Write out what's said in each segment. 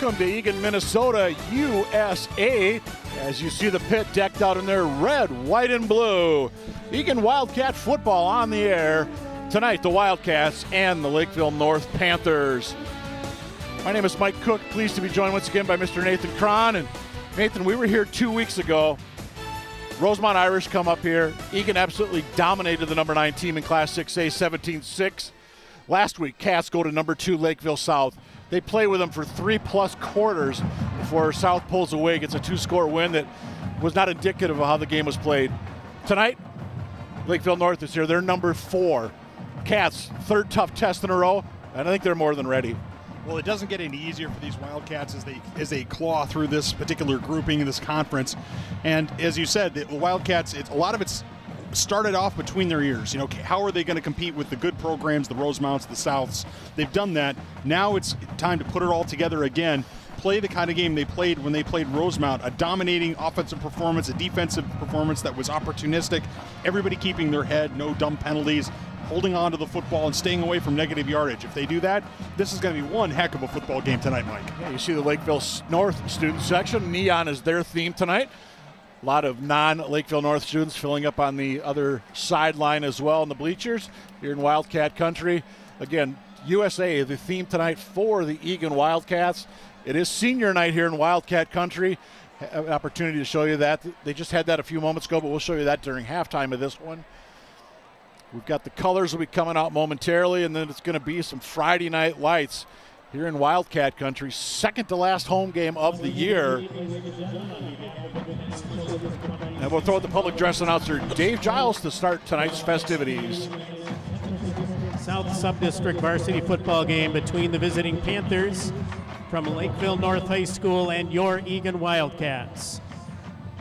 Welcome to Eagan, Minnesota, USA. As you see the pit decked out in their red, white, and blue. Eagan Wildcat football on the air. Tonight, the Wildcats and the Lakeville North Panthers. My name is Mike Cook. Pleased to be joined once again by Mr. Nathan Cron. And Nathan, we were here two weeks ago. Rosemount Irish come up here. Eagan absolutely dominated the number nine team in Class 6A 17 6. Last week, Cats go to number two Lakeville South. They play with them for three plus quarters before South pulls away, gets a two score win that was not indicative of how the game was played. Tonight, Lakeville North is here. They're number four. Cats, third tough test in a row, and I think they're more than ready. Well, it doesn't get any easier for these Wildcats as they as they claw through this particular grouping in this conference. And as you said, the Wildcats, it's a lot of it's started off between their ears. You know, how are they going to compete with the good programs, the Rosemounts, the Souths? They've done that. Now it's time to put it all together again. Play the kind of game they played when they played Rosemount, a dominating offensive performance, a defensive performance that was opportunistic, everybody keeping their head, no dumb penalties, holding on to the football and staying away from negative yardage. If they do that, this is going to be one heck of a football game tonight, Mike. Yeah, you see the Lakeville North student section. Neon is their theme tonight. A lot of non Lakeville North students filling up on the other sideline as well in the bleachers here in Wildcat Country. Again, USA, the theme tonight for the Eagan Wildcats. It is senior night here in Wildcat Country. An opportunity to show you that. They just had that a few moments ago, but we'll show you that during halftime of this one. We've got the colors will be coming out momentarily, and then it's going to be some Friday night lights here in Wildcat Country. Second to last home game of the year. And we'll throw the public address announcer Dave Giles to start tonight's festivities. South Subdistrict varsity football game between the visiting Panthers from Lakeville North High School and your Eagan Wildcats.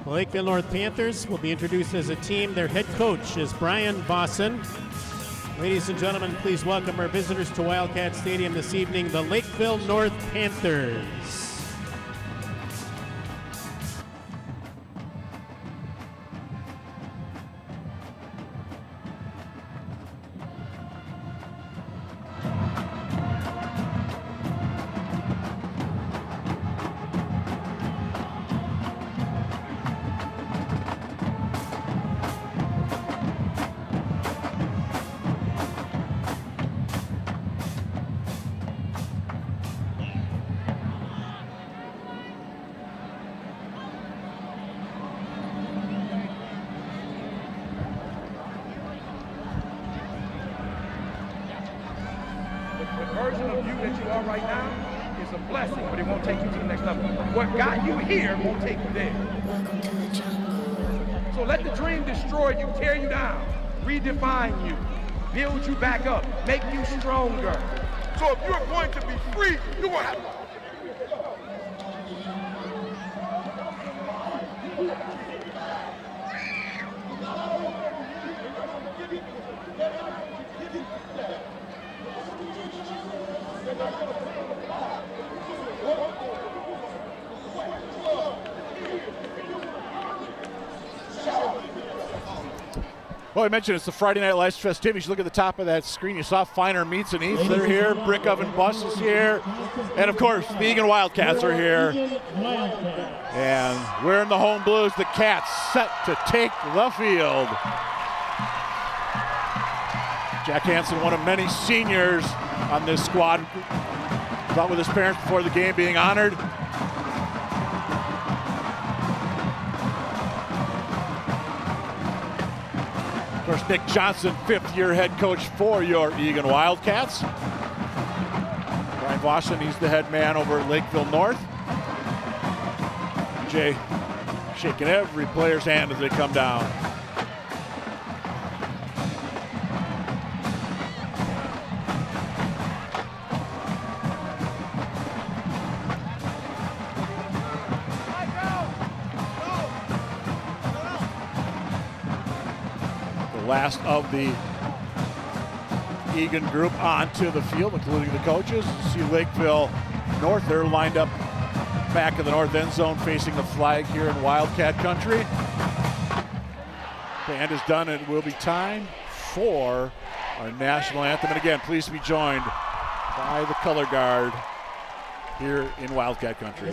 The Lakeville North Panthers will be introduced as a team. Their head coach is Brian Vossen. Ladies and gentlemen, please welcome our visitors to Wildcat Stadium this evening, the Lakeville North Panthers. that you are right now is a blessing, but it won't take you to the next level. What got you here won't take you there. So let the dream destroy you, tear you down, redefine you, build you back up, make you stronger. So if you're going to be free, you're going to have Well, I mentioned it's the Friday Night Lights festivities. You look at the top of that screen. You saw Finer Meats and Eats. They're here. Brick Oven Bus is here. And, of course, the Eagan Wildcats are here. And wearing the home blues, the Cats set to take the field. Jack Hansen, one of many seniors on this squad. Thought with his parents before the game being honored. Course, Nick Johnson, fifth year head coach for your Eagan Wildcats. Brian Vossen, he's the head man over at Lakeville North. Jay shaking every player's hand as they come down. Last of the Eagan group onto the field, including the coaches. See Lakeville North, they're lined up back in the north end zone facing the flag here in Wildcat Country. Band is done and it will be time for our national anthem. And again, please be joined by the color guard here in Wildcat Country.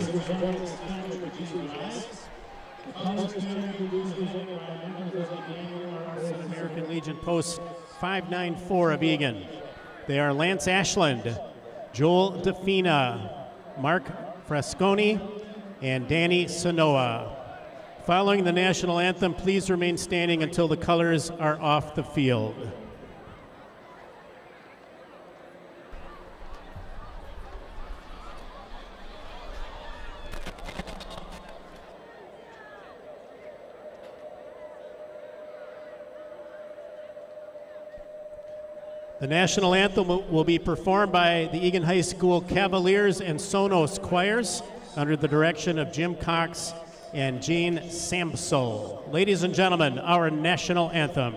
Legion Post 594 of Eagan. They are Lance Ashland, Joel Defina, Mark Frasconi, and Danny Sanoa. Following the national anthem, please remain standing until the colors are off the field. The national anthem will be performed by the Eagan High School Cavaliers and Sonos choirs under the direction of Jim Cox and Gene Samso. Ladies and gentlemen, our national anthem.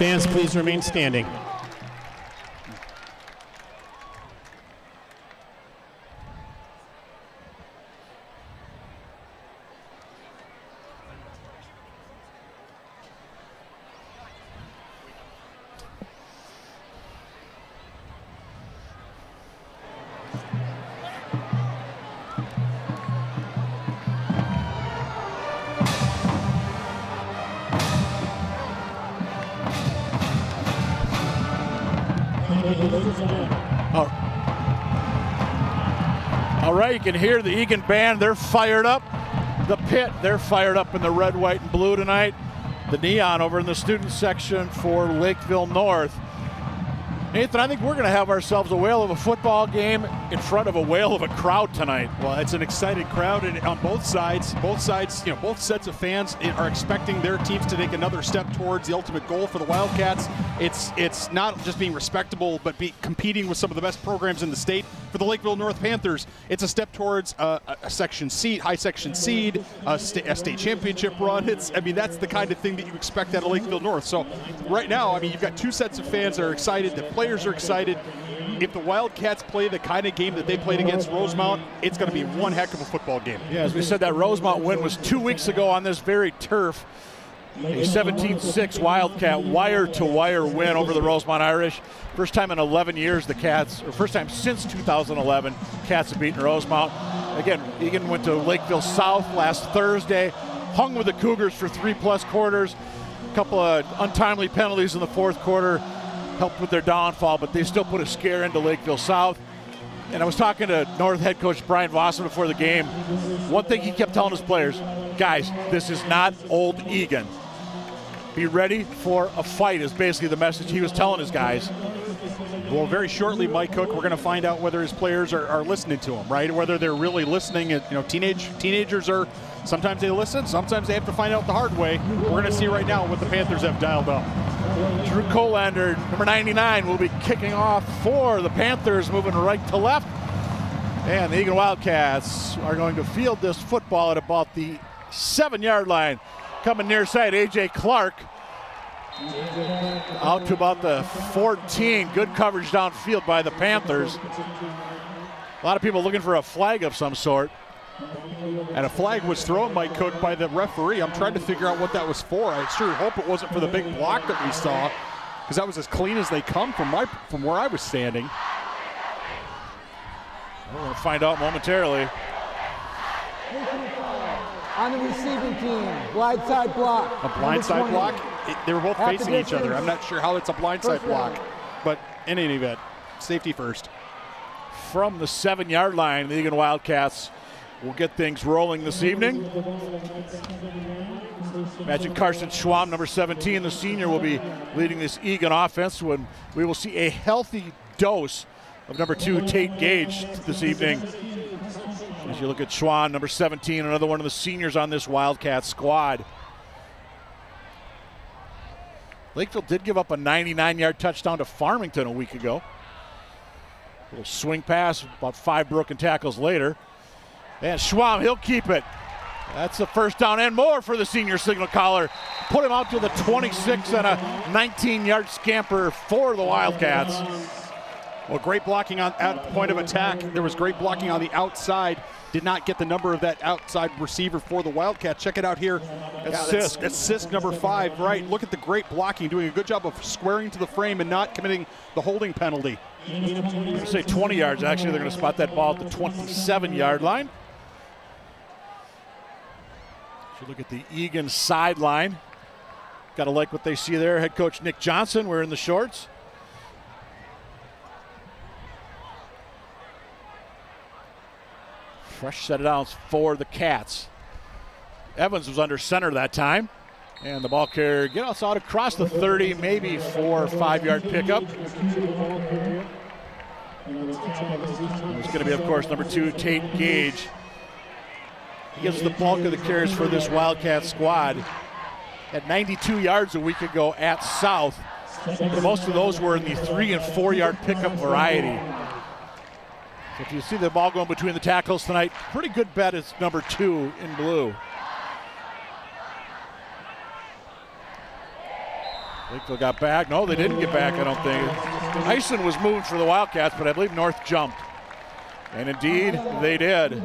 Fans, please remain standing. Can hear the Eagan band. They're fired up. The pit, they're fired up in the red, white, and blue tonight. The neon over in the student section for Lakeville North. Nathan, I think we're going to have ourselves a whale of a football game in front of a whale of a crowd tonight. Well, it's an excited crowd, and on both sides, both sides, you know, both sets of fans are expecting their teams to take another step towards the ultimate goal for the Wildcats. It's it's not just being respectable, but be competing with some of the best programs in the state. For the Lakeville North Panthers, it's a step towards a, a section seed, high section seed, a, sta- a state championship run. It's, I mean, that's the kind of thing that you expect out of Lakeville North. So, right now, I mean, you've got two sets of fans that are excited. The players are excited. If the Wildcats play the kind of game that they played against Rosemount, it's going to be one heck of a football game. Yeah, as we said, that Rosemount win was two weeks ago on this very turf. A 17-6 Wildcat wire-to-wire win over the Rosemount Irish. First time in 11 years the Cats, or first time since 2011, Cats have beaten Rosemount. Again, Eagan went to Lakeville South last Thursday, hung with the Cougars for three-plus quarters. A couple of untimely penalties in the fourth quarter helped with their downfall, but they still put a scare into Lakeville South. And I was talking to North head coach Brian Vossen before the game. One thing he kept telling his players, guys, this is not old Eagan. Be ready for a fight is basically the message he was telling his guys. Well, very shortly, Mike Cook, we're going to find out whether his players are, are listening to him, right? Whether they're really listening. You know, teenage teenagers are sometimes they listen, sometimes they have to find out the hard way. We're going to see right now what the Panthers have dialed up. Drew Colander, number 99, will be kicking off for the Panthers, moving right to left. And the Eagan Wildcats are going to field this football at about the seven yard line. Coming near side, A.J. Clark out to about the 14. Good coverage downfield by the Panthers. A lot of people looking for a flag of some sort. And a flag was thrown, Mike Cook, by the referee. I'm trying to figure out what that was for. I sure hope it wasn't for the big block that we saw, because that was as clean as they come from my from where I was standing. Going to find out momentarily. On the receiving team, blindside block. A blindside block? It, they were both the facing each other. I'm not sure how it's a blindside block. round. But in any event, safety first. From the seven yard line, the Eagan Wildcats will get things rolling this evening. Imagine Carson Schwam, number 17, the senior, will be leading this Eagan offense when we will see a healthy dose of number two, Tate Gage, this evening. As you look at Schwam, number 17, another one of the seniors on this Wildcat squad. Lakeville did give up a 99 yard touchdown to Farmington a week ago. Little swing pass, about five broken tackles later. And Schwam, he'll keep it. That's the first down and more for the senior signal caller. Put him out to the 26 and a 19 yard scamper for the Wildcats. Well, great blocking on at point of attack. There was great blocking on the outside. Did not get the number of that outside receiver for the Wildcats. Check it out here. Assist. That's assist number five. Right. Look at the great blocking. Doing a good job of squaring to the frame and not committing the holding penalty. I say 20 yards. Actually, they're going to spot that ball at the 27 yard line. If you look at the Eagan sideline, got to like what they see there. Head coach Nick Johnson wearing the shorts. Fresh set of downs for the Cats. Evans was under center that time. And the ball carrier get us out across the 30, maybe four or five yard pickup. It's going to be, of course, number two, Tate Gage. He gives the bulk of the carries for this Wildcat squad. At 92 yards a week ago at South, most of those were in the three and four yard pickup variety. If you see the ball going between the tackles tonight, pretty good bet is number two in blue. Lakeville got back. No, they didn't get back, I don't think. Ison was moved for the Wildcats, but I believe North jumped. And indeed, they did.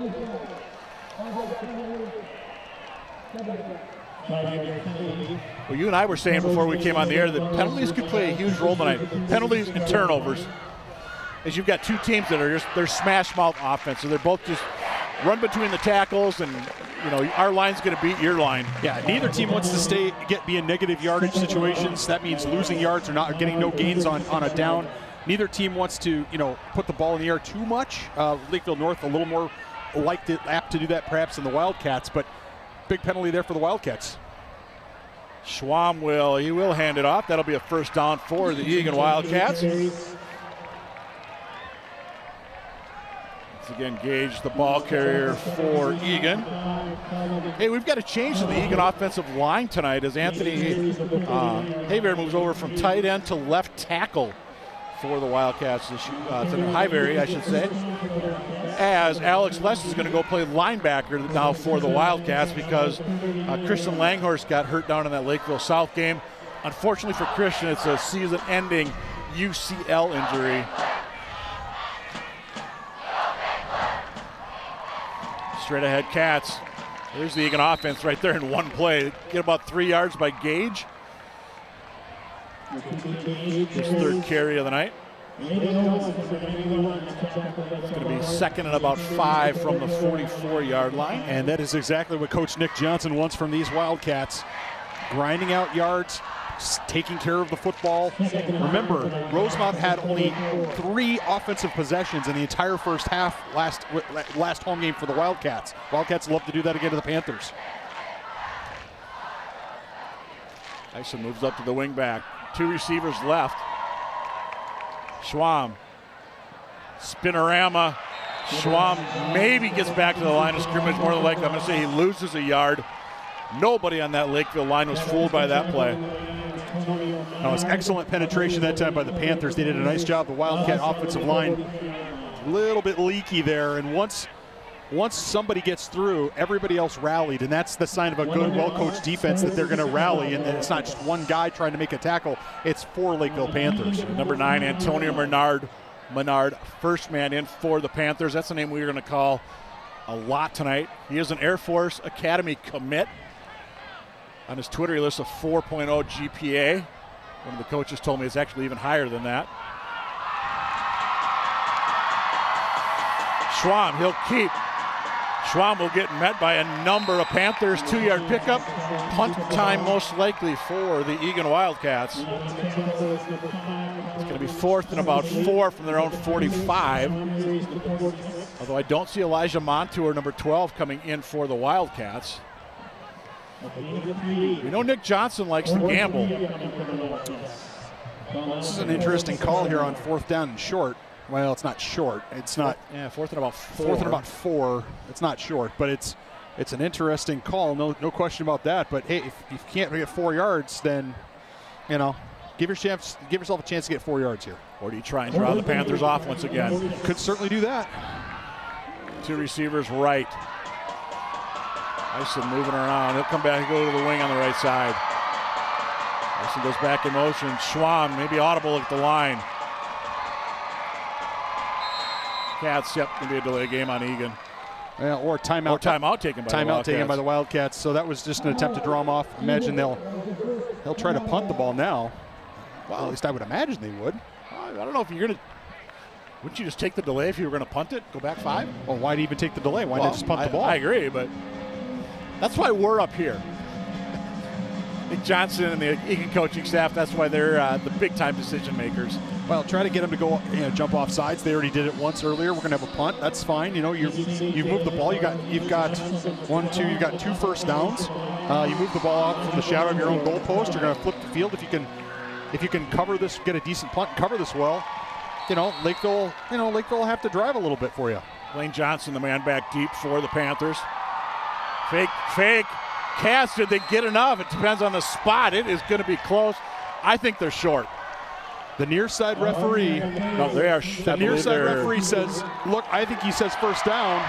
Well, you and I were saying before we came on the air that penalties could play a huge role tonight. Penalties and turnovers. As you've got two teams that are just they're smash mouth offense, so they're both just run between the tackles, and you know our line's going to beat your line. Yeah, neither team wants to stay get be in negative yardage situations. That means losing yards or not getting no gains on, on a down. Neither team wants to, you know, put the ball in the air too much. Uh, Lakeville North a little more liked it apt to do that perhaps than the Wildcats, but big penalty there for the Wildcats. Schwam will he will hand it off. That'll be a first down for the Eagan Wildcats. Again, Gage, the ball carrier for Eagan. Hey, we've got a change in the Eagan offensive line tonight as Anthony uh, moves over from tight end to left tackle for the Wildcats, this, uh, Highbury, I should say. As Alex Less is going to go play linebacker now for the Wildcats because uh, Christian Langhorst got hurt down in that Lakeville South game. Unfortunately for Christian, it's a season-ending UCL injury. Straight ahead Cats. There's the Eagan offense right there in one play. Get about three yards by Gage. His third carry of the night. It's going to be second and about five from the 44 yard line. And that is exactly what Coach Nick Johnson wants from these Wildcats. Grinding out yards, taking care of the football. Remember, Rosemount had only three offensive possessions in the entire first half last last home game for the Wildcats. Wildcats love to do that again to the Panthers. Tyson moves up to the wing back. Two receivers left. Schwam. Spinorama. Schwam maybe gets back to the line of scrimmage more than likely. I'm going to say he loses a yard. Nobody on that Lakeville line was fooled by that play. That was excellent penetration that time by the Panthers. They did a nice job. The Wildcat offensive line, a little bit leaky there, and once once somebody gets through, everybody else rallied, and that's the sign of a good, well-coached defense that they're going to rally, and it's not just one guy trying to make a tackle. It's four Lakeville Panthers. Number nine, Antonio Menard. Menard, first man in for the Panthers. That's the name we're going to call a lot tonight. He is an Air Force Academy commit. On his Twitter, he lists a 4.0 GPA. One of the coaches told me it's actually even higher than that. Schwam, he'll keep. Schwam will get met by a number of Panthers. Two yard pickup. Punt time most likely for the Eagan Wildcats. It's going to be fourth and about four from their own 45. Although I don't see Elijah Montour, number 12, coming in for the Wildcats. We know Nick Johnson likes to gamble. This is an interesting call here on fourth down and short. Well, it's not short. It's not Yeah, fourth and about four. fourth and about four. It's not short, but it's it's an interesting call. No no question about that. But hey, if, if you can't get four yards, then you know give your chance, give yourself a chance to get four yards here. Or do you try and draw the Panthers off once again? Could certainly do that. Two receivers right. Ison moving around. He'll come back and go to the wing on the right side. Ison goes back in motion. Schwam maybe audible at the line. Cats, yep, gonna be a delay game on Eagan. Yeah, or timeout. Or timeout taken by the Wildcats. timeout taken by the Wildcats. So that was just an attempt to draw them off. Imagine they'll they'll try to punt the ball now. Well, at least I would imagine they would. I don't know if you're gonna. Wouldn't you just take the delay if you were gonna punt it? Go back five? Well, why'd even take the delay? Why Well, not just punt I, the ball? I agree, but that's why we're up here. Nick Johnson and the Eagan coaching staff. That's why they're uh, the big time decision makers. Well, try to get them to go, you know, jump off sides. They already did it once earlier. We're gonna have a punt. That's fine. You know, you you've moved the ball. You got you've got one, two. You've got two first downs. Uh, you move the ball out from the shadow of your own goalpost. You're gonna flip the field if you can. If you can cover this, get a decent punt, cover this well. You know, Lakeville. You know, Lakeville will have to drive a little bit for you. Lane Johnson, the man back deep for the Panthers. Fake, fake. Cast, did they get enough? It depends on the spot. It is going to be close. I think they're short. The near side referee. No, they are. The near side referee says, "Look, I think he says first down."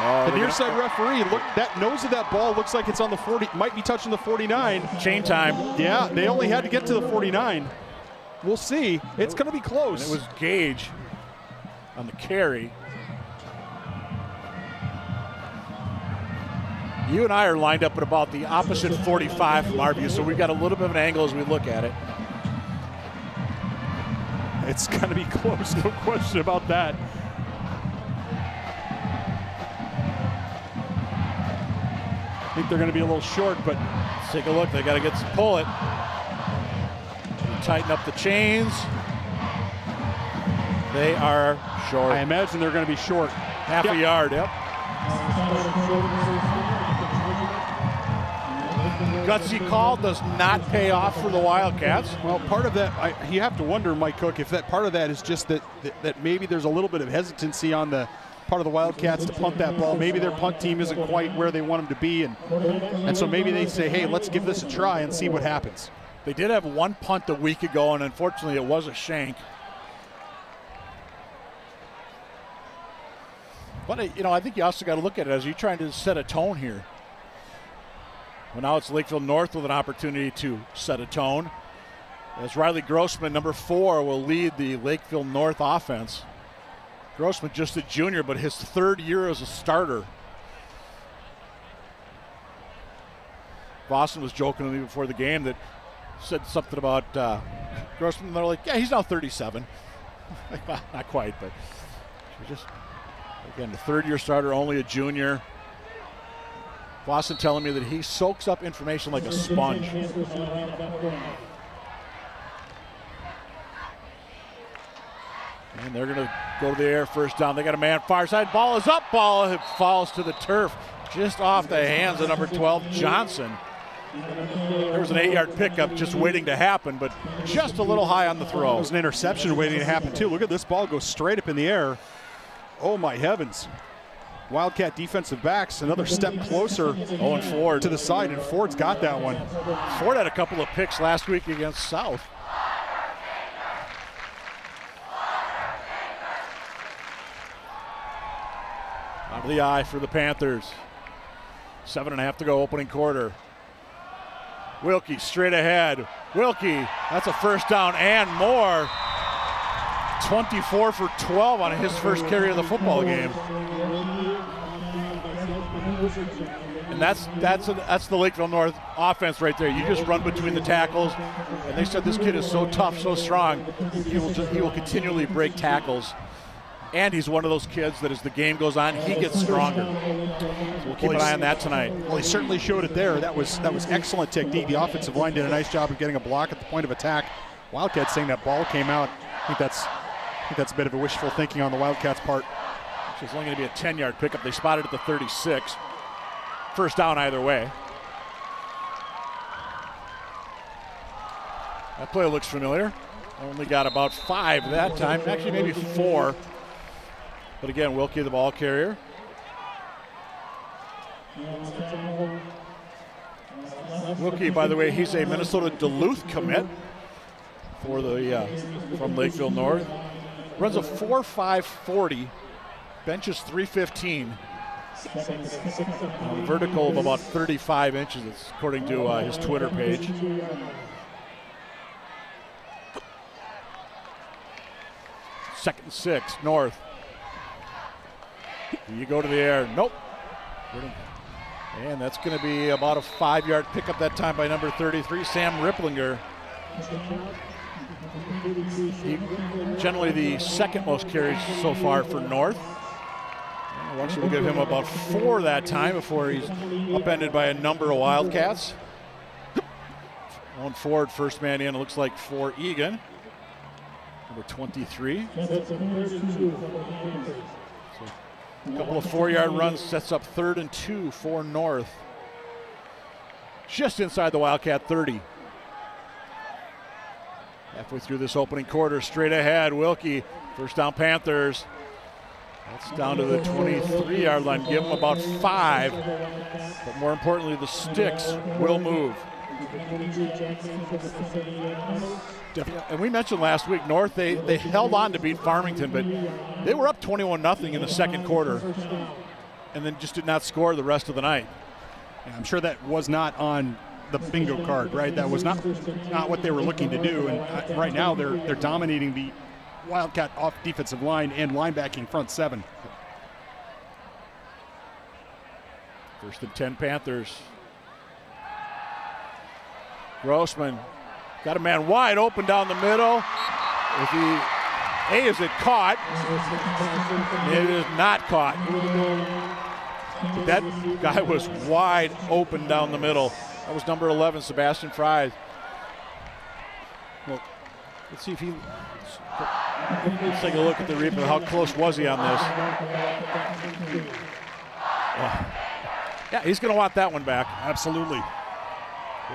Oh, The near gonna- side referee, look, that nose of that ball looks like it's on the 40, might be touching the 49. chain time. Yeah, they only had to get to the 49. We'll see. It's going to be And close. it was Gage on the carry. You and I are lined up at about the opposite 45 from our view, so we've got a little bit of an angle as we look at it. it's going to be close, no question about that. I think they're going to be a little short, but Let's take a look. They got to get some pull it. Tighten up the chains. They are short. I imagine they're going to be short. Half Yep. a yard. Yep. Gutsy call does not pay off for the Wildcats. Well, part of that, I, you have to wonder, Mike Cook, if that part of that is just that, that that maybe there's a little bit of hesitancy on the part of the Wildcats to punt that ball. Maybe their punt team isn't quite where they want them to be, and and so maybe they say, hey, let's give this a try and see what happens. They did have one punt a week ago, and unfortunately, it was a shank. But uh, you know, I think you also got to look at it as you're trying to set a tone here. Well, now it's Lakeville North with an opportunity to set a tone. As Riley Grossman, number four, will lead the Lakeville North offense. Grossman, just a junior, but his third year as a starter. Vossen was joking with me before the game that said something about uh, Grossman. They're like, yeah, he's now 37. not quite, but just again the third year starter, only a junior. Vossen telling me that he soaks up information like a sponge. And they're going to go to the air first down. They got a man far side. Ball is up. Ball it falls to the turf just off the hands of number 12, Johnson. There was an eight yard pickup just waiting to happen, but just a little high on the It throw. was an interception waiting to happen too. Look at this ball go straight up in the air. Oh my heavens! Wildcat defensive backs another step closer oh, Owen Ford. to the side, and Ford's got that one. Ford had a couple of picks last week against South. Out of the eye for the Panthers. Seven and a half to go, opening quarter. Wilkie straight ahead. Wilkie, that's a first down and more. 24 for 12 on his first carry of the football game. And that's that's that's the Lakeville North offense right there. You just run between the tackles, and they said this kid is so tough, so strong. He will just, he will continually break tackles And he's one of those kids that as the game goes on, he gets stronger. So we'll keep Well, an eye on that tonight. Well, he certainly showed it there. That was that was excellent technique. The offensive line did a nice job of getting a block at the point of attack. Wildcats saying that ball came out. I think that's I think that's a bit of a wishful thinking on the Wildcats' part. It's only going to be a 10 yard pickup. They spotted at the 36. First down either way. That play looks familiar. Only got about five that time, actually, maybe four. But again, Wilkie, the ball carrier. Wilkie, by the way, he's a Minnesota Duluth commit for the uh, from Lakeville North. Runs a 4.540, benches 315. Uh, vertical of about 35 inches, according to uh, his Twitter page. Second six, north. You go to the air. Nope. And that's going to be about a five yard pickup that time by number 33, Sam Ripplinger. He, generally the second most carries so far for North. You to give him about four that time before he's upended by a number of Wildcats. One forward, first man in, looks like for Eagan. Number 23. A couple of four yard runs sets up third and two for North. Just inside the Wildcat 30. Halfway through this opening quarter, straight ahead, Wilkie, first down Panthers. That's down to the 23 yard line. Give them about five. But more importantly, the sticks will move. And we mentioned last week, North, they, they held on to beat Farmington, but they were up 21 0 in the second quarter and then just did not score the rest of the night. I'm sure that was not on the bingo card, right? That was not not what they were looking to do. And uh, right now, they're they're dominating the Wildcat off defensive line and linebacking front seven. First and 10 Panthers. Grossman got a man wide open down the middle. If he, A, is it caught? It is not caught. That guy was wide open down the middle. That was number 11, Sebastian Fry. Well, let's see if he. Let's take a look at the replay. How close was he on this? Oh. Yeah, he's going to want that one back. Absolutely.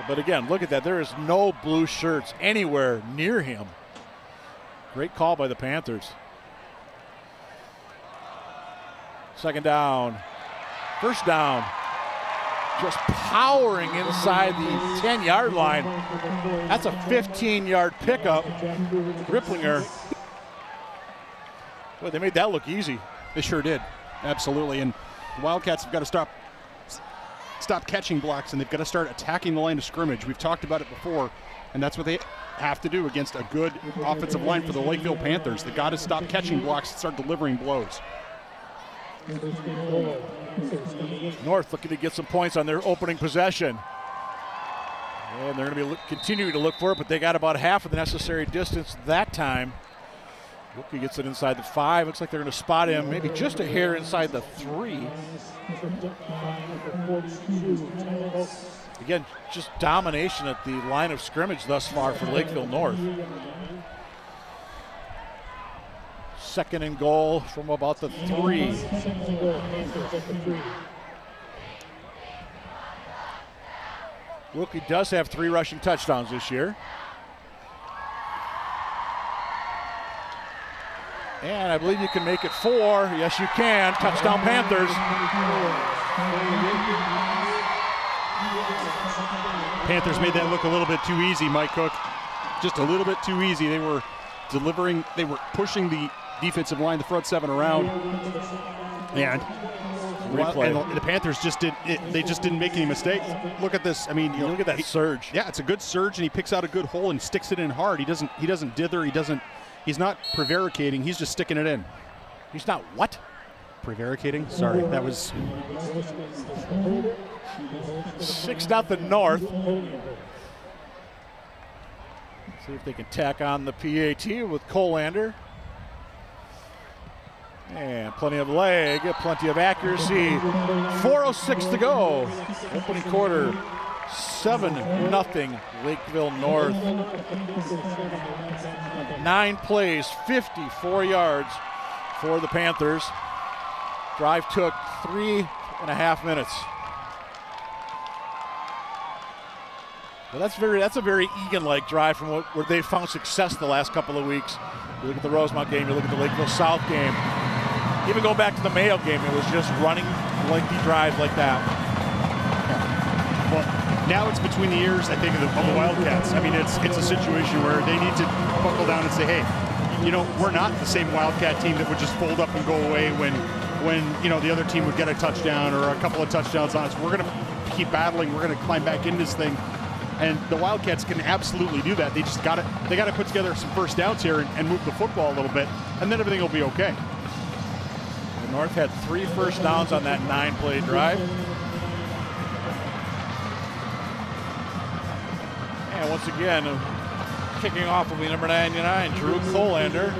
But again, look at that. There is no blue shirts anywhere near him. Great call by the Panthers. Second down. First down. Just powering inside the 10 yard line. That's a 15 yard pickup. Ripplinger. Boy, they made that look easy. They sure did. Absolutely. And the Wildcats have got to stop stop catching blocks and they've got to start attacking the line of scrimmage. We've talked about it before, and that's what they have to do against a good offensive line for the Lakeville Panthers. They've got to stop catching blocks and start delivering blows. North looking to get some points on their opening possession. And they're going to be continuing to look for it, but they got about half of the necessary distance that time. Rookie gets it inside the five. Looks like they're going to spot him maybe just a hair inside the three. Again, just domination at the line of scrimmage thus far for Lakeville North. Second and goal from about the three. Wilkie does have three rushing touchdowns this year. And I believe you can make it four. Yes, you can. Touchdown Panthers. Panthers made that look a little bit too easy, Mike Cook. Just a little bit too easy. They were delivering, they were pushing the defensive line, the front seven around. And, Replay. and the Panthers just did it, they just didn't make any mistakes. Look at this. I mean, you know, Look at that he- surge. Yeah, it's a good surge, and he picks out a good hole and sticks it in hard. He doesn't he doesn't dither. He doesn't. He's not prevaricating. He's just sticking it in. He's not what? Prevaricating. Sorry, that was Six nothing North. See if they can tack on the PAT with Colander. And plenty of leg, plenty of accuracy. 4.06 to go. Opening quarter, 7 nothing Lakeville North. Nine plays, 54 yards for the Panthers. Drive took three and a half minutes. Well, that's very that's a very Eagan-like drive from what, where they found success the last couple of weeks. You look at the Rosemount game, you look at the Lakeville South game. Even going back to the Mayo game, it was just running lengthy drives like that. Well, now it's between the ears, I think, of the, of the Wildcats. I mean, it's it's a situation where they need to buckle down and say, hey, you know, we're not the same Wildcat team that would just fold up and go away when when you know the other team would get a touchdown or a couple of touchdowns on us. We're going to keep battling. We're going to climb back in this thing and the Wildcats can absolutely do that. They just got to they got to put together some first downs here and, and, move the football a little bit, and then everything will be okay. North had three first downs on that nine-play drive. And once again, kicking off will be number 99, Drew Colander.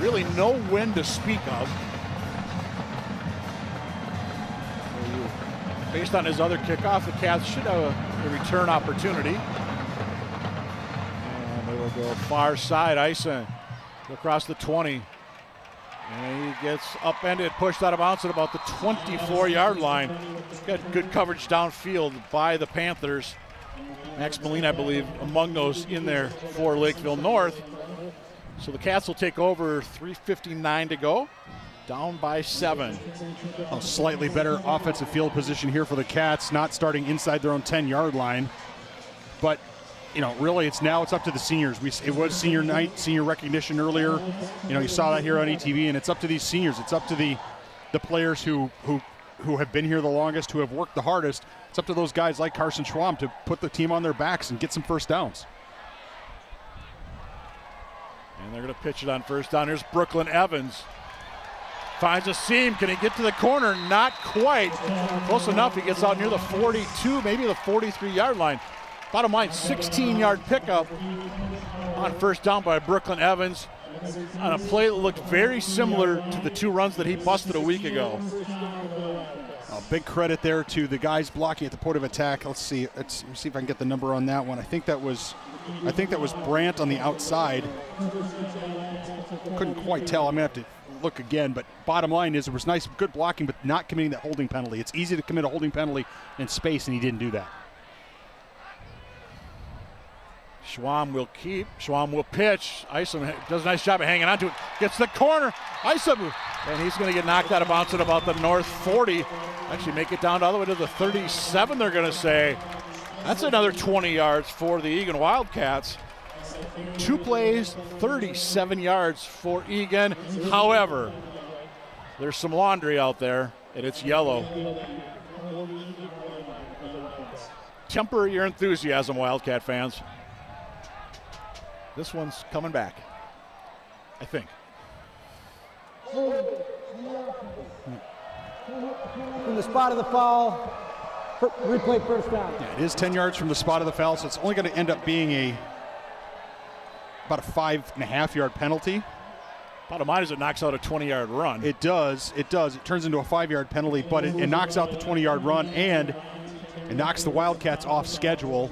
Really no wind to speak of. based on his other kickoff, the Cats should have a, return opportunity. And they will go far side. Isa across the 20. And he gets upended, pushed out of bounds at about the 24 yard line. Got good coverage downfield by the Panthers. Max Molina, I believe, among those in there for Lakeville North. So the Cats will take over 3.59 to go down by seven. A slightly better offensive field position here for the Cats, not starting inside their own 10 yard line. But, you know, really it's now it's up to the seniors. We, it was senior night, senior recognition earlier. You know, you saw that here on ETV, and it's up to these seniors. It's up to the the players who who who have been here the longest, who have worked the hardest. It's up to those guys like Carson Schwam to put the team on their backs and get some first downs. And they're going to pitch it on first down. Here's Brooklyn Evans. Finds a seam. Can he get to the corner? Not quite. Close enough. He gets out near the 42, maybe the 43 yard line. Bottom line, 16 yard pickup on first down by Brooklyn Evans on a play that looked very similar to the two runs that he busted a week ago. A big credit there to the guys blocking at the point of attack. Let's see. Let's see if I can get the number on that one. I think that was, I think that was Brandt on the outside. Couldn't quite tell. I'm gonna have to look again. But bottom line is, it was nice, good blocking, but not committing that holding penalty. It's easy to commit a holding penalty in space, and he didn't do that. Schwam will keep. Schwam will pitch. Isom does a nice job of hanging on to it. Gets the corner. Isom, and he's going to get knocked out of bounds at about the north 40. Actually, make it down all the way to the 37. They're going to say that's another 20 yards for the Eagan Wildcats. Two plays, 37 yards for Eagan. However, there's some laundry out there, and it's yellow. Temper your enthusiasm, Wildcat fans. This one's coming back, I think. From the spot of the foul, replay first down. Yeah, it is 10 yards from the spot of the foul, so it's only going to end up being a about a five and a half yard penalty. Bottom line is it knocks out a 20 yard run. It does. It does. It turns into a five yard penalty, but it, it knocks out the 20 yard run and it knocks the Wildcats off schedule.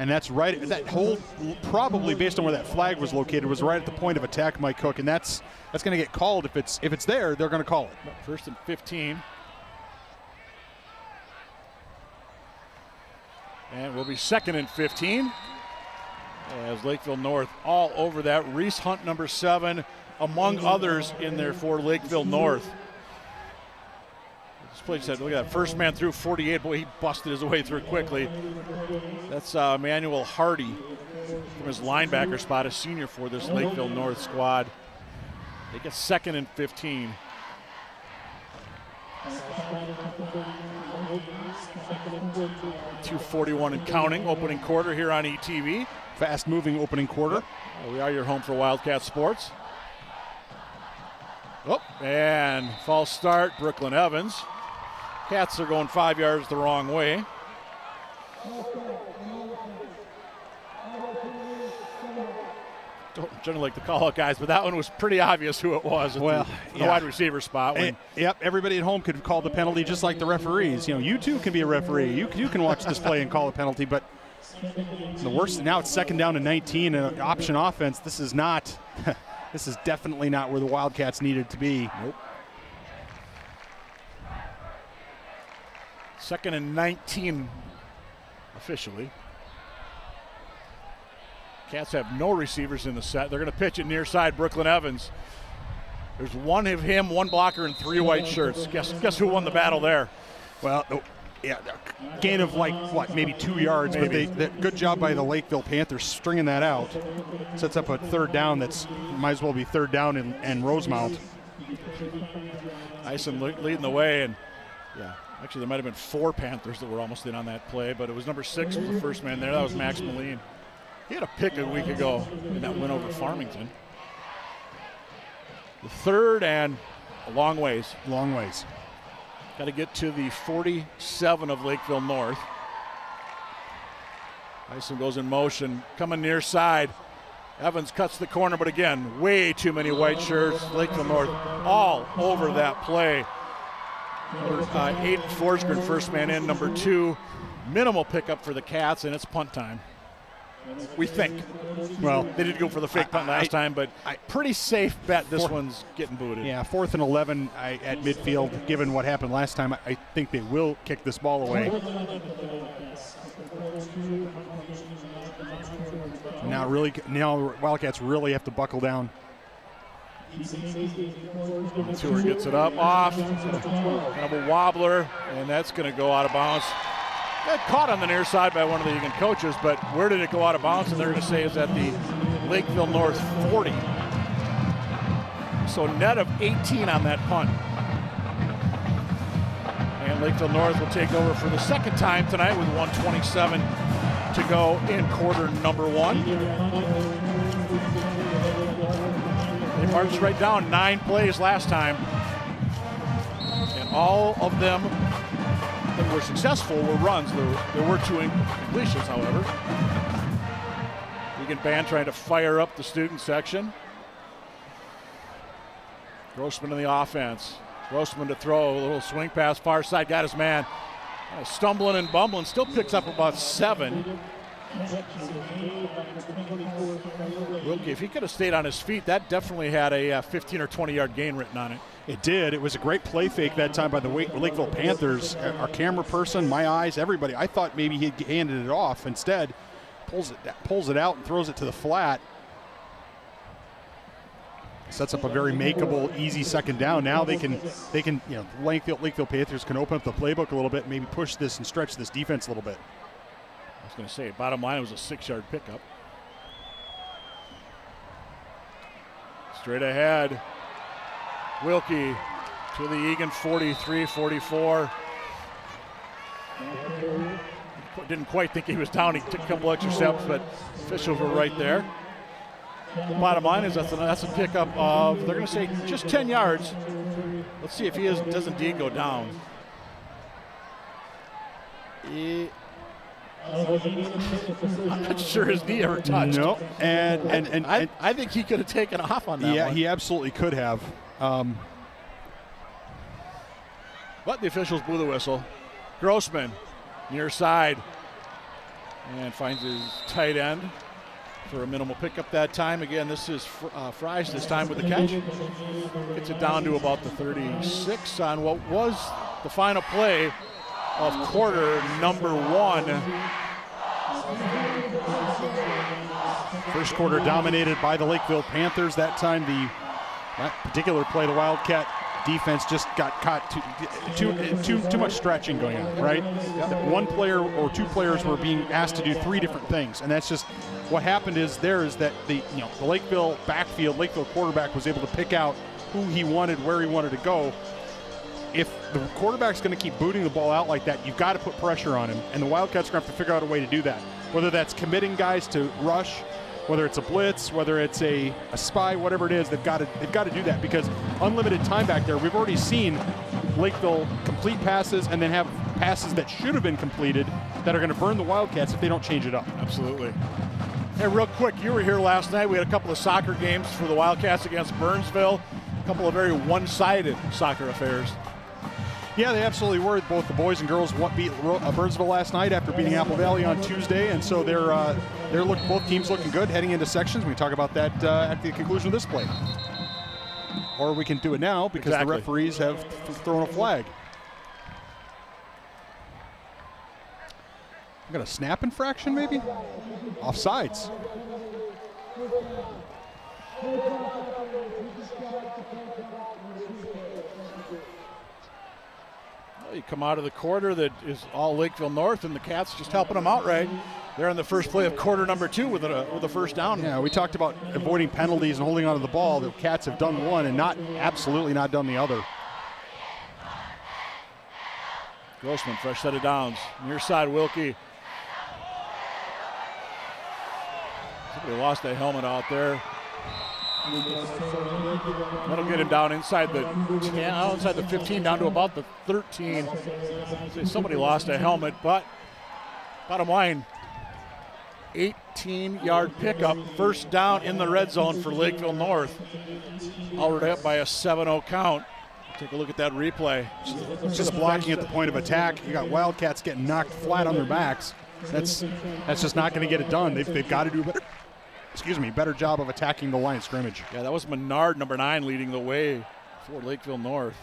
And that's right. That whole, probably based on where that flag was located, was right at the point of attack, Mike Cook, and that's that's going to get called if it's if it's there. They're going to call it. First and 15. And we'll be second and 15 as Lakeville North all over that. Reese Hunt, number seven, among others in there for Lakeville North. Play said, look at that, first man through 48. Boy, he busted his way through quickly. That's uh, Emmanuel Hardy from his linebacker spot, a senior for this Lakeville North squad. They get second and 15. Two forty-one and counting. Opening quarter here on ETV. Fast moving opening quarter. We are your home for Wildcat Sports. Oh, and false start, Brooklyn Evans. Cats are going five yards the wrong way. don't generally like to call out guys, but that one was pretty obvious who it was. At Well, the, yeah. the wide receiver spot. When, yep, everybody at home could call the penalty just like the referees. You know, you too can be a referee. You, you can watch this play and call a penalty, but the worst now it's second down to 19 and an option offense. This is not this is definitely not where the Wildcats needed to be. Nope. Second and 19 officially. Cats have no receivers in the set. They're going to pitch it near side. Brooklyn Evans. There's one of him, one blocker, and three white shirts. Guess guess who won the battle there? Well, oh, yeah, gain of like what, maybe two yards, Maybe. but they, they good job by the Lakeville Panthers stringing that out. Sets up a third down that's might as well be third down in, in Rosemount. Ison leading the way, and yeah, actually there might have been four Panthers that were almost in on that play, but it was number six was the first man there. That was Max Moline. He had a pick a week ago in that win over Farmington. The third and a long ways. Long ways. Got to get to the 47 of Lakeville North. Ison goes in motion, coming near side. Evans cuts the corner, but again, way too many white shirts. Lakeville North all over that play. Number, uh, Aiden Forsgren, first man in. Number two, minimal pickup for the Cats, and it's punt time. We think. Well, They did go for the fake punt I- last time, but I- pretty safe bet this one's getting booted. Yeah, fourth and 11 I, at midfield. Given what happened last time, I, I think they will kick this ball away. Now, really, now Wildcats really have to buckle down. Tour gets it up, off, kind of a wobbler, and that's going to go out of bounds. Got caught on the near side by one of the Eagan coaches, but where did it go out of bounds? And they're going to say is at the Lakeville North 40. So net of 18 on that punt. And Lakeville North will take over for the second time tonight with 127 to go in quarter number one. They marched right down nine plays last time. And all of them that were successful were runs. There, there were two incompletions, however. Eagan Band trying to fire up the student section. Grossman in the offense. Grossman to throw, a little swing pass far side, got his man. Stumbling and bumbling, still picks up about seven. Wilkie, if he could have stayed on his feet, that definitely had a uh, 15 or 20 yard gain written on it. It did. It was a great play fake that time by the Lakeville Panthers. Our camera person, my eyes, everybody. I thought maybe he'd handed it off. Instead, pulls it pulls it out and throws it to the flat. Sets up a very makeable, easy second down. Now they can they can you know Lakeville, Lakeville Panthers can open up the playbook a little bit, maybe push this and stretch this defense a little bit. Going to say, bottom line, it was a six yard pickup. Straight ahead. Wilkie to the Eagan 43 44. Didn't quite think he was down. He took a couple extra steps, but officials were right there. The bottom line is that's a, that's a pickup of, they're going to say just 10 yards. Let's see if he is, does indeed go down. I'm not sure his knee ever touched. No, and and and, I, and I think he could have taken off on that yeah, one. he absolutely could have. Um, But the officials blew the whistle. Grossman near side and finds his tight end for a minimal pickup that time. Again, this is uh, Fries this time with the catch. Gets it down to about the 36 on what was the final play of quarter number one. First quarter dominated by the Lakeville Panthers. That time, the that particular play, the Wildcat defense just got caught too too too, too much stretching going on. Right, one player or two players were being asked to do three different things, and that's just what happened. Is there is that the you know the Lakeville backfield, Lakeville quarterback was able to pick out who he wanted, where he wanted to go. If the quarterback's going to keep booting the ball out like that, you've got to put pressure on him, and the Wildcats are going to have to figure out a way to do that. Whether that's committing guys to rush, whether it's a blitz, whether it's a, a spy, whatever it is, they've got to they've got to do that because unlimited time back there. We've already seen Lakeville complete passes and then have passes that should have been completed that are going to burn the Wildcats if they don't change it up. Absolutely. Hey, real quick, you were here last night. We had a couple of soccer games for the Wildcats against Burnsville. A couple of very one-sided soccer affairs. Yeah, they absolutely were. Both the boys and girls beat uh, Burnsville last night after beating Apple Valley on Tuesday, and so they're uh, they're look both teams looking good heading into sections. We talk about that uh, at the conclusion of this play, or we can do it now because Exactly. the referees have thrown a flag. We got a snap infraction, maybe? Offsides. Well, you come out of the quarter that is all Lakeville North, and the Cats just helping them out right. They're in the first play of quarter number two with a with a first down. Yeah, we talked about avoiding penalties and holding onto the ball. The Cats have done one and not absolutely not done the other. Grossman, fresh set of downs. Near side, Wilkie. Somebody lost a helmet out there. That'll get him down inside the 10, oh, the 15, down to about the 13. See, Somebody lost a helmet, but bottom line, 18-yard pickup, first down in the red zone for Lakeville North. Already up by a 7-0 count. Take a look at that replay. Just blocking at the point of attack. You got Wildcats getting knocked flat on their backs. That's that's just not going to get it done. They've, they've got to do better. Excuse me, better job of attacking the line of scrimmage. Yeah, that was Menard, number nine, leading the way for Lakeville North.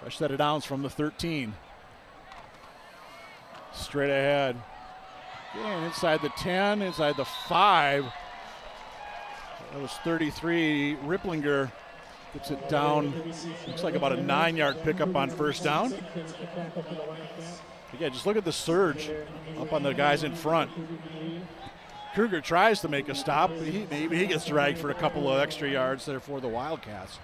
Fresh set of downs from the 13. Straight ahead. Again, inside the 10, inside the 5. That was 33. Ripplinger gets it down. Looks like about a nine yard pickup on first down. Again, just look at the surge up on the guys in front. Kruger tries to make a stop. He, maybe he gets dragged for a couple of extra yards there for the Wildcats.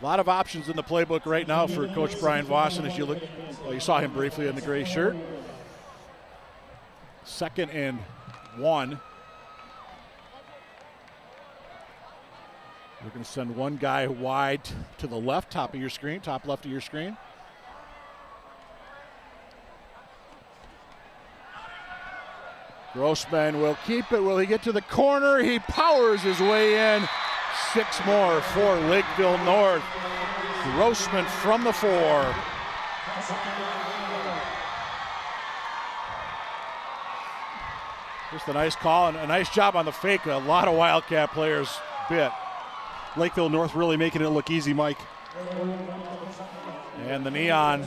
A lot of options in the playbook right now for Coach Brian Vossen. As you look, well, you saw him briefly in the gray shirt. Second and one. We're going to send one guy wide to the left, top of your screen, top left of your screen. Grossman will keep it. Will he get to the corner? He powers his way in. Six more for Lakeville North. Grossman from the four. Just a nice call and a nice job on the fake. A lot of Wildcat players bit. Lakeville North really making it look easy, Mike. And the neon.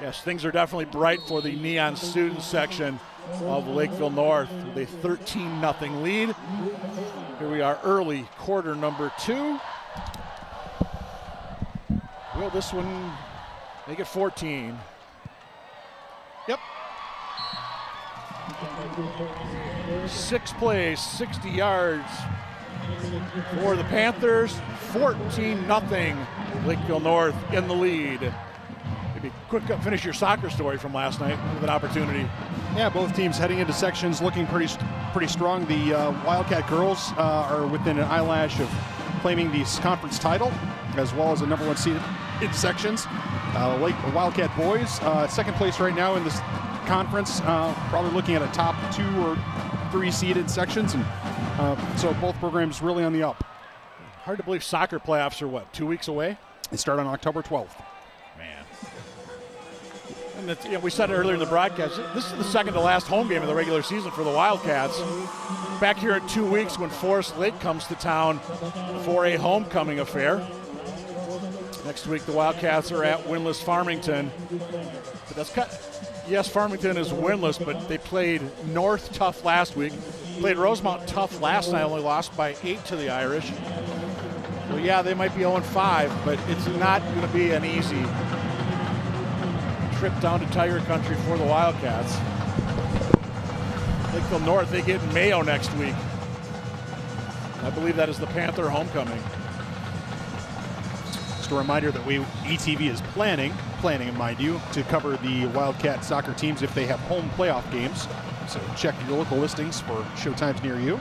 Yes, things are definitely bright for the neon student section of Lakeville North with a 13 0 lead. Here we are early quarter number two. Will this one make it 14? Yep. Six plays, 60 yards for the Panthers. 14 0 Lakeville North in the lead. Maybe quick finish your soccer story from last night with an opportunity. Yeah, both teams heading into sections looking pretty pretty strong. The uh, Wildcat girls uh, are within an eyelash of claiming the conference title, as well as the number one seed in sections. Uh, Lake Wildcat boys, uh, second place right now in this conference, uh, probably looking at a top two or three seed in sections, and uh, so both programs really on the up. Hard to believe soccer playoffs are what, two weeks away? They start on October 12th. And you know, we said it earlier in the broadcast. This is the second to last home game of the regular season for the Wildcats. Back here in two weeks when Forest Lake comes to town for a homecoming affair. Next week, the Wildcats are at winless Farmington. But that's cut. Yes, Farmington is winless, but they played North tough last week. Played Rosemount tough last night, only lost by eight to the Irish. Well, yeah, they might be 0 5, but it's not going to be an easy trip down to Tiger Country for the Wildcats. Lakeville North, they get Mayo next week. I believe that is the Panther homecoming. Just a reminder that we ETV is planning, planning, mind you, to cover the Wildcat soccer teams if they have home playoff games. So check your local listings for showtimes near you.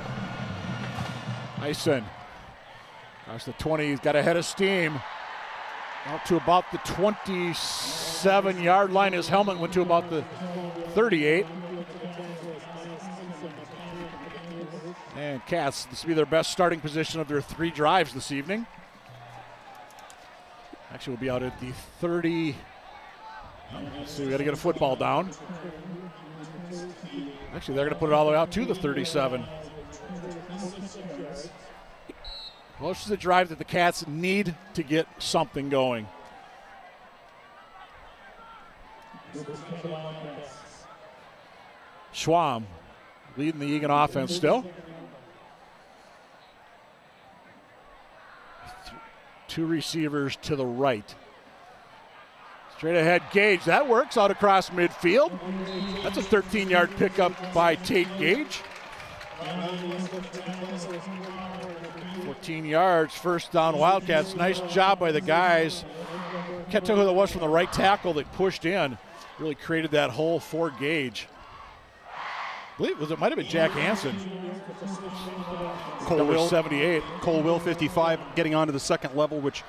Ison. Across the 20, he's got a head of steam. Out to about the 27 yard line. His helmet went to about the 38. And Cats, this will be their best starting position of their three drives this evening. Actually, we'll be out at the 30. Let's see, we got to get a football down. Actually, they're going to put it all the way out to the 37. Well, this is a drive that the Cats need to get something going. Schwam leading the Eagan offense still. Two receivers to the right. Straight ahead, Gage. That works out across midfield. That's a 13 yard pickup by Tate Gage. 14 yards, first down Wildcats. Nice job by the guys. Can't tell who that was from the right tackle that pushed in. Really created that hole for Gage. I believe it was it might have been Jack Hansen. Cole Number Will, 78. Cole Will, 55, getting onto the second level, which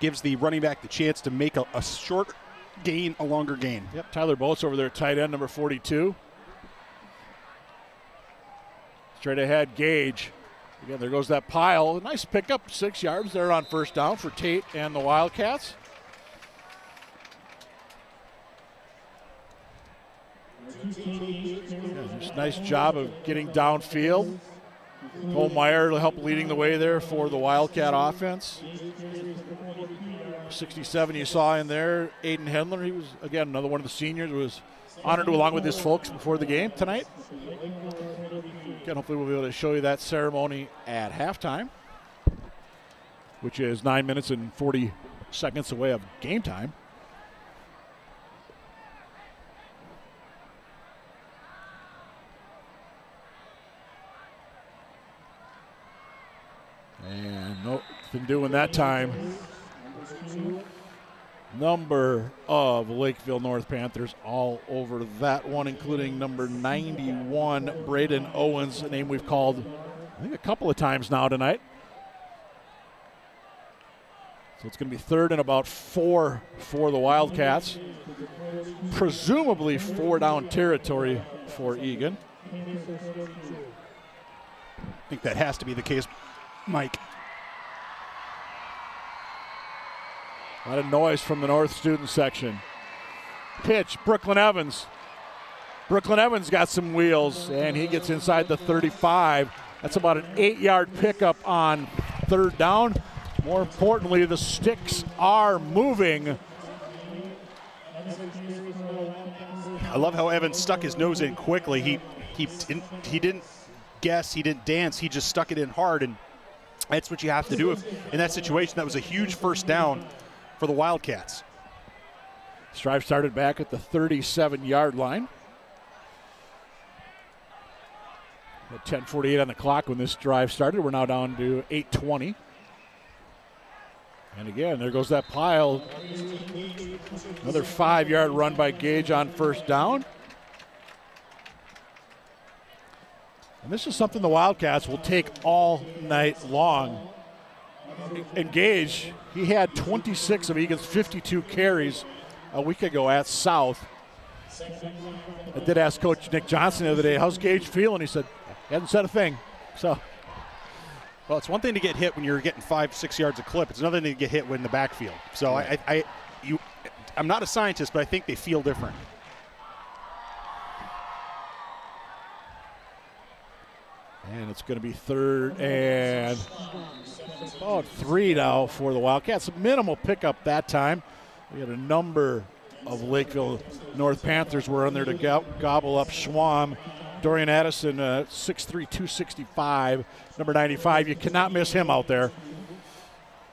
gives the running back the chance to make a, a short gain, a longer gain. Yep, Tyler Boats over there, tight end, number 42. Straight ahead, Gage. Again, there goes that pile. Nice pickup, six yards there on first down for Tate and the Wildcats. Just nice job of getting downfield. Cole Meyer to help leading the way there for the Wildcat offense. 67 you saw in there. Aiden Hendler, he was, again, another one of the seniors, was honored along with his folks before the game tonight. Again, hopefully we'll be able to show you that ceremony at halftime, which is 9 minutes and 40 seconds away of game time. And nope, nothing doing that time. Number of Lakeville North Panthers all over that one, including number 91, Braden Owens, a name we've called, I think, a couple of times now tonight. So it's going to be third and about four for the Wildcats. Presumably four down territory for Eagan. I think that has to be the case, Mike. A lot of noise from the North student section. Pitch, Brooklyn Evans. Brooklyn Evans got some wheels, and he gets inside the 35. That's about an eight yard pickup on third down. More importantly, the sticks are moving. I love how Evans stuck his nose in quickly. He he didn't, he didn't guess, he didn't dance, he just stuck it in hard, and that's what you have to do if, in that situation. That was a huge first down for the Wildcats. Strive started back at the 37 yard line. At 10:48 on the clock when this drive started. We're now down to 8:20. And again, there goes that pile. Another five-yard run by Gage on first down. And this is something the Wildcats will take all night long. Engage, he had 26 of Eagan's 52 carries a week ago at South. I did ask Coach Nick Johnson the other day, how's Gage feeling? He said, he hasn't said a thing. So, Well, it's one thing to get hit when you're getting five, six yards a clip. It's another thing to get hit in the backfield. So I, I, I, you, I'm not a scientist, but I think they feel different. and it's going to be third and about three now for the Wildcats. Minimal pickup that time. We had a number of Lakeville North Panthers were on there to go- gobble up Schwam. Dorian Addison, uh, 6'3", 265, number 95. You cannot miss him out there.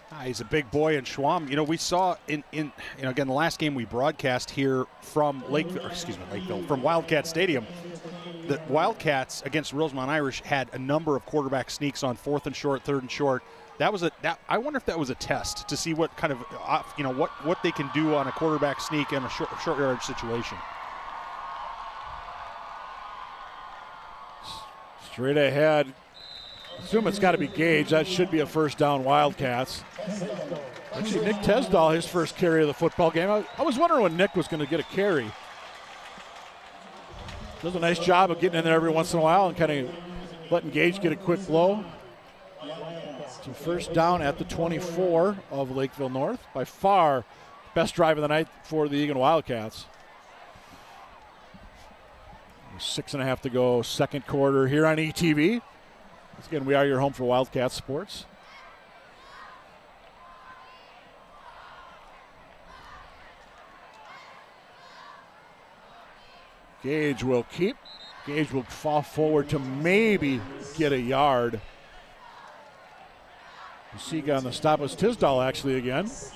Ah, he's a big boy, in Schwam. You know, we saw in, in you know again the last game we broadcast here from Lakeville, excuse me, Lakeville, from Wildcat Stadium. The Wildcats against Rosemount Irish had a number of quarterback sneaks on fourth and short, third and short. That was a that I wonder if that was a test to see what kind of uh, you know what what they can do on a quarterback sneak in a short short yardage situation. Straight ahead. Assume it's got to be Gage. That should be a first down Wildcats. Actually, Nick Tesdahl, his first carry of the football game. I, I was wondering when Nick was going to get a carry. Does a nice job of getting in there every once in a while and kind of letting Gage get a quick blow. So first down at the 24 of Lakeville North. By far, best drive of the night for the Eagan Wildcats. Six and a half to go, second quarter here on ETV. Again, we are your home for Wildcat sports. Gage will keep. Gage will fall forward to maybe get a yard. Sega on the stop was Tesdahl actually again. So,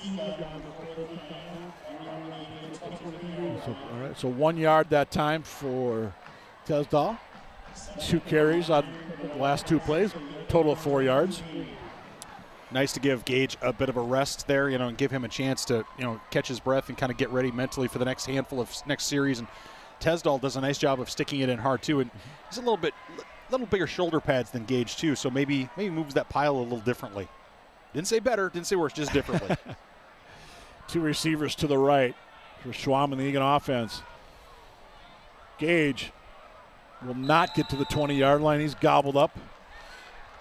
all right, so one yard that time for Tesdahl. Two carries on the last two plays, total of four yards. Nice to give Gage a bit of a rest there, you know, and give him a chance to, you know, catch his breath and kind of get ready mentally for the next handful of next series. And Tesdahl does a nice job of sticking it in hard too, and he's a little bit, a little bigger shoulder pads than Gage too, so maybe maybe moves that pile a little differently. Didn't say better, didn't say worse, just differently. Two receivers to the right for Schwam and the Eagan offense. Gage will not get to the 20 yard line. He's gobbled up.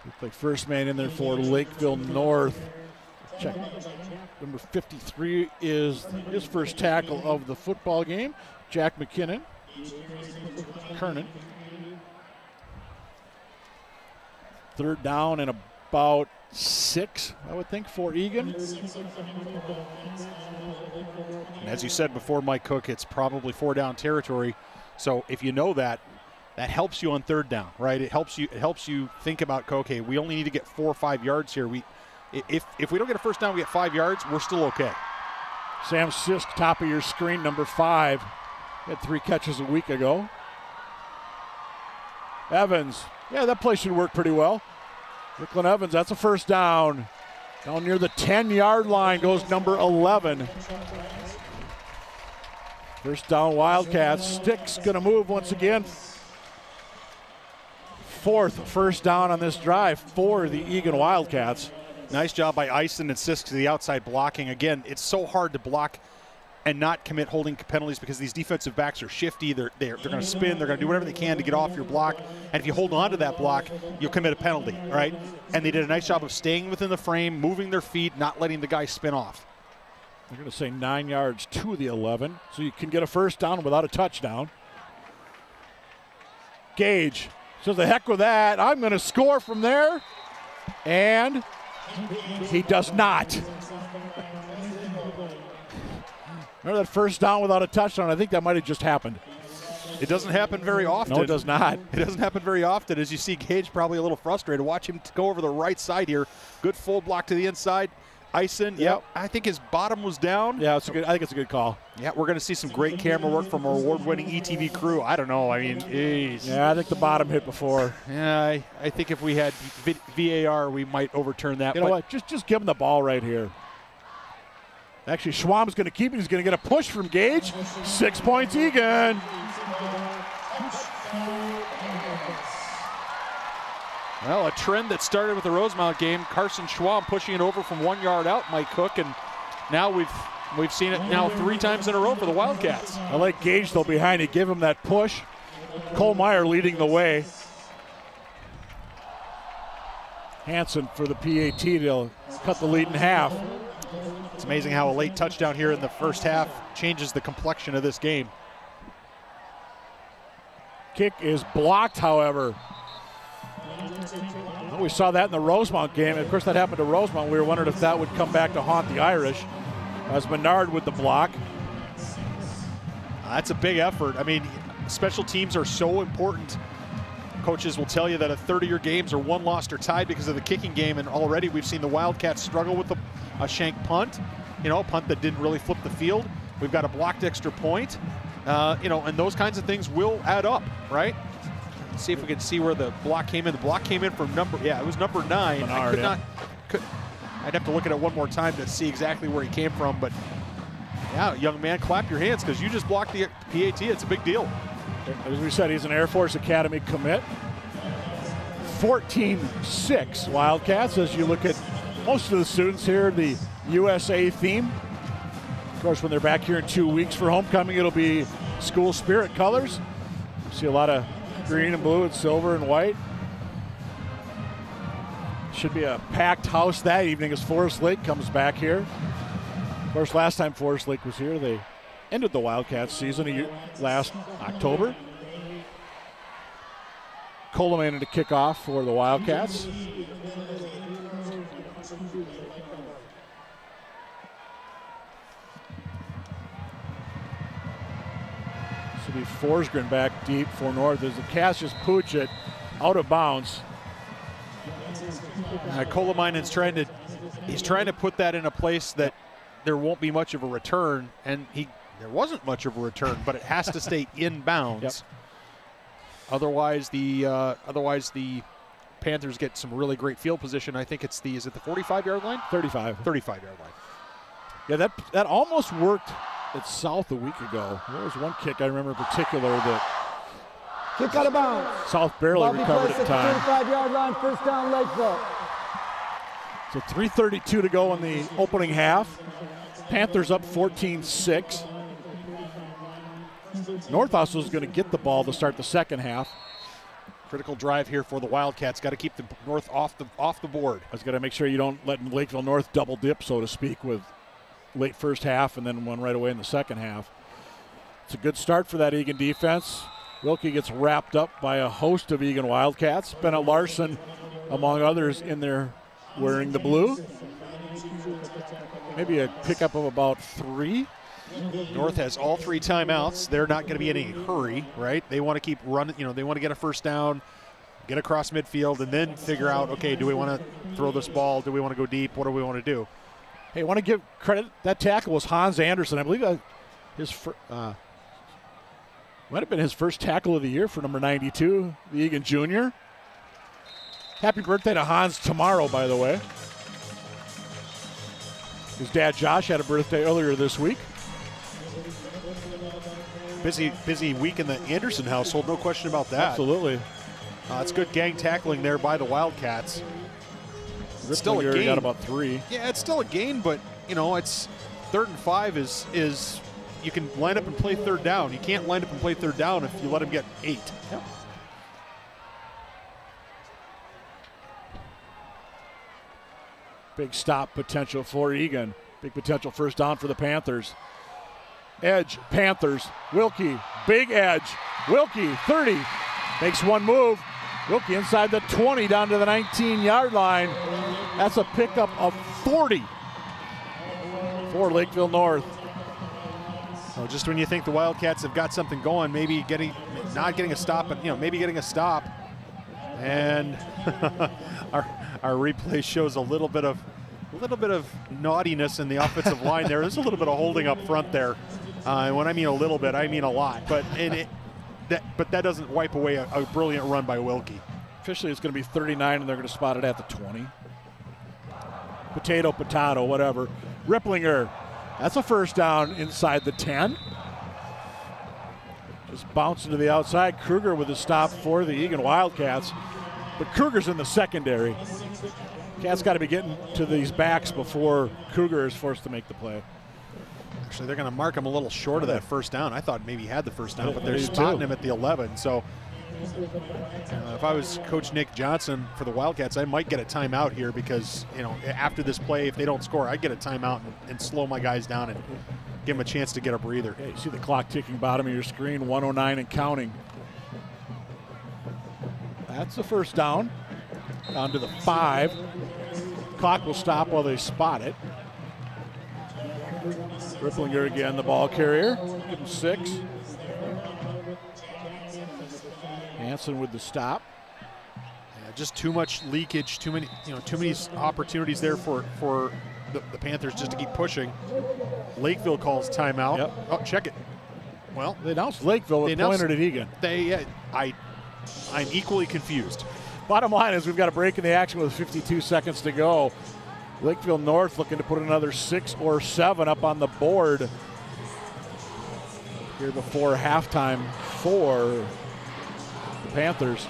Looks like first man in there for Lakeville North. Check. Number 53 is his first tackle of the football game. Jack McKinnon. Kernan. Third down and about six, I would think, for Eagan. as you said before, Mike Cook, it's probably four down territory. So if you know that, that helps you on third down, right? It helps you. It helps you think about okay, we only need to get four or five yards here. We, if if we don't get a first down, we get five yards. We're still okay. Sam Sisk, top of your screen, number five, had three catches a week ago. Evans, yeah, that play should work pretty well. Brooklyn Evans, that's a first down. Down near the 10 yard line goes number 11. First down, Wildcats. Sticks going to move once again. Fourth first down on this drive for the Eagan Wildcats. Nice job by Ison and Sisk to the outside blocking. Again, it's so hard to block and not commit holding penalties because these defensive backs are shifty. They're, they're, they're going to spin. They're going to do whatever they can to get off your block. And if you hold on to that block, you'll commit a penalty, right? And they did a nice job of staying within the frame, moving their feet, not letting the guy spin off. They're going to say nine yards to the 11, so you can get a first down without a touchdown. Gage says, the heck with that. I'm going to score from there. And he does not. Remember that first down without a touchdown? I think that might have just happened. It doesn't happen very often. No, it does not. It doesn't happen very often. As you see, Gage probably a little frustrated. Watch him go over the right side here. Good full block to the inside. Ison, yep. I think his bottom was down. Yeah, it's a good. I think it's a good call. Yeah, we're going to see some great camera work from our award-winning ETV crew. I don't know. I mean, geez. yeah, I think the bottom hit before. Yeah, I, I think if we had VAR, we might overturn that. You know what? Just just give him the ball right here. Actually, Schwam's going to keep it. He's going to get a push from Gage. Six points, Eagan. Well, a trend that started with the Rosemount game. Carson Schwam pushing it over from one yard out, Mike Cook, and now we've we've seen it now three times in a row for the Wildcats. I like Gage though behind it. Give him that push. Cole Meyer leading the way. Hanson for the PAT to cut the lead in half. It's amazing how a late touchdown here in the first half changes the complexion of this game. Kick is blocked, however. We saw that in the Rosemount game. Of course, that happened to Rosemount. We were wondering if that would come back to haunt the Irish. As Menard with the block. That's a big effort. I mean, special teams are so important. Coaches will tell you that a third of your games are one lost or tied because of the kicking game, and already we've seen the Wildcats struggle with a, a shank punt, you know, a punt that didn't really flip the field. We've got a blocked extra point, uh, you know, and those kinds of things will add up, right? Let's see if we can see where the block came in. The block came in from number, yeah, it was number nine. I could yeah. not, could, I'd have to look at it one more time to see exactly where he came from, but yeah, young man, clap your hands because you just blocked the PAT. It's a big deal. As we said, he's an Air Force Academy commit. 14 6 Wildcats as you look at most of the students here, the USA theme. Of course, when they're back here in two weeks for homecoming, it'll be school spirit colors. See a lot of green and blue and silver and white. Should be a packed house that evening as Forest Lake comes back here. Of course, last time Forest Lake was here, they ended the Wildcats season last October. Coleman to kick off for the Wildcats. This be Forsgren back deep for North as the Cassius Puchet out of bounds. Uh, Kolomainen's trying to he's trying to put that in a place that there won't be much of a return, and he there wasn't much of a return, but it has to stay inbounds. Yep. Otherwise, the uh, otherwise the Panthers get some really great field position. I think it's the is it the 45 yard line? 35. 35 yard line. Yeah, that that almost worked at South a week ago. There was one kick I remember in particular that kick out of bounds. South barely Ball recovered at time. 35 yard line, first down, Lakeville. So 3:32 to go in the opening half. Panthers up 14-6. North also is going to get the ball to start the second half. Critical drive here for the Wildcats. Got to keep the North off the off the board. I was going to make sure you don't let Lakeville North double dip, so to speak, with late first half and then one right away in the second half. It's a good start for that Eagan defense. Wilkie gets wrapped up by a host of Eagan Wildcats. Bennett Larson, among others, in there wearing the blue. Maybe a pickup of about three. North has all three timeouts. They're not going to be in any hurry, right? They want to keep running. You know, they want to get a first down, get across midfield, and then figure out, okay, do we want to throw this ball? Do we want to go deep? What do we want to do? Hey, I want to give credit. That tackle was Hans Anderson. I believe that his uh, might have been his first tackle of the year for number 92, the Eagan Jr. Happy birthday to Hans tomorrow, by the way. His dad Josh had a birthday earlier this week. Busy, busy week in the Anderson household, no question about that. Absolutely. Uh, it's good gang tackling there by the Wildcats. It's still a gain. Got about three. Yeah, it's still a gain, but you know, it's third and five is is you can line up and play third down. You can't line up and play third down if you let him get eight. Yep. Big stop potential for Eagan. Big potential first down for the Panthers. Edge, Panthers. Wilkie, big edge. Wilkie, 30. Makes one move. Wilkie inside the 20 down to the 19 yard line. That's a pickup of 40 for Lakeville North. So just when you think the Wildcats have got something going, maybe getting not getting a stop, but you know maybe getting a stop, and our our replay shows a little bit of a little bit of naughtiness in the offensive line there. There's a little bit of holding up front there. Uh, and when I mean a little bit, I mean a lot. But it, that but that doesn't wipe away a, a brilliant run by Wilkie. Officially, it's going to be 39, and they're going to spot it at the 20. Potato, potato, whatever. Ripplinger that's a first down inside the 10. Just bouncing to the outside. Kruger with a stop for the Eagan Wildcats. But Kruger's in the secondary. Cats got to be getting to these backs before Kruger is forced to make the play. Actually, they're going to mark him a little short of that first down. I thought maybe he had the first down, but they're spotting him at the 11. So uh, if I was Coach Nick Johnson for the Wildcats, I might get a timeout here because you know after this play, if they don't score, I'd get a timeout and, and slow my guys down and give them a chance to get a breather. Okay, you see the clock ticking bottom of your screen, 109 and counting. That's the first down. Down to the five. Clock will stop while they spot it. Ripplinger again, the ball carrier. Six. Hanson with the stop. Yeah, just too much leakage, too many, you know, too many opportunities there for for the, the Panthers just to keep pushing. Lakeville calls timeout. Yep. Oh, check it. Well, they announced Lakeville. They announced, pointed at Eagan. They, uh, I, I'm equally confused. Bottom line is we've got a break in the action with 52 seconds to go. Lakeville North looking to put another six or seven up on the board here before halftime for the Panthers.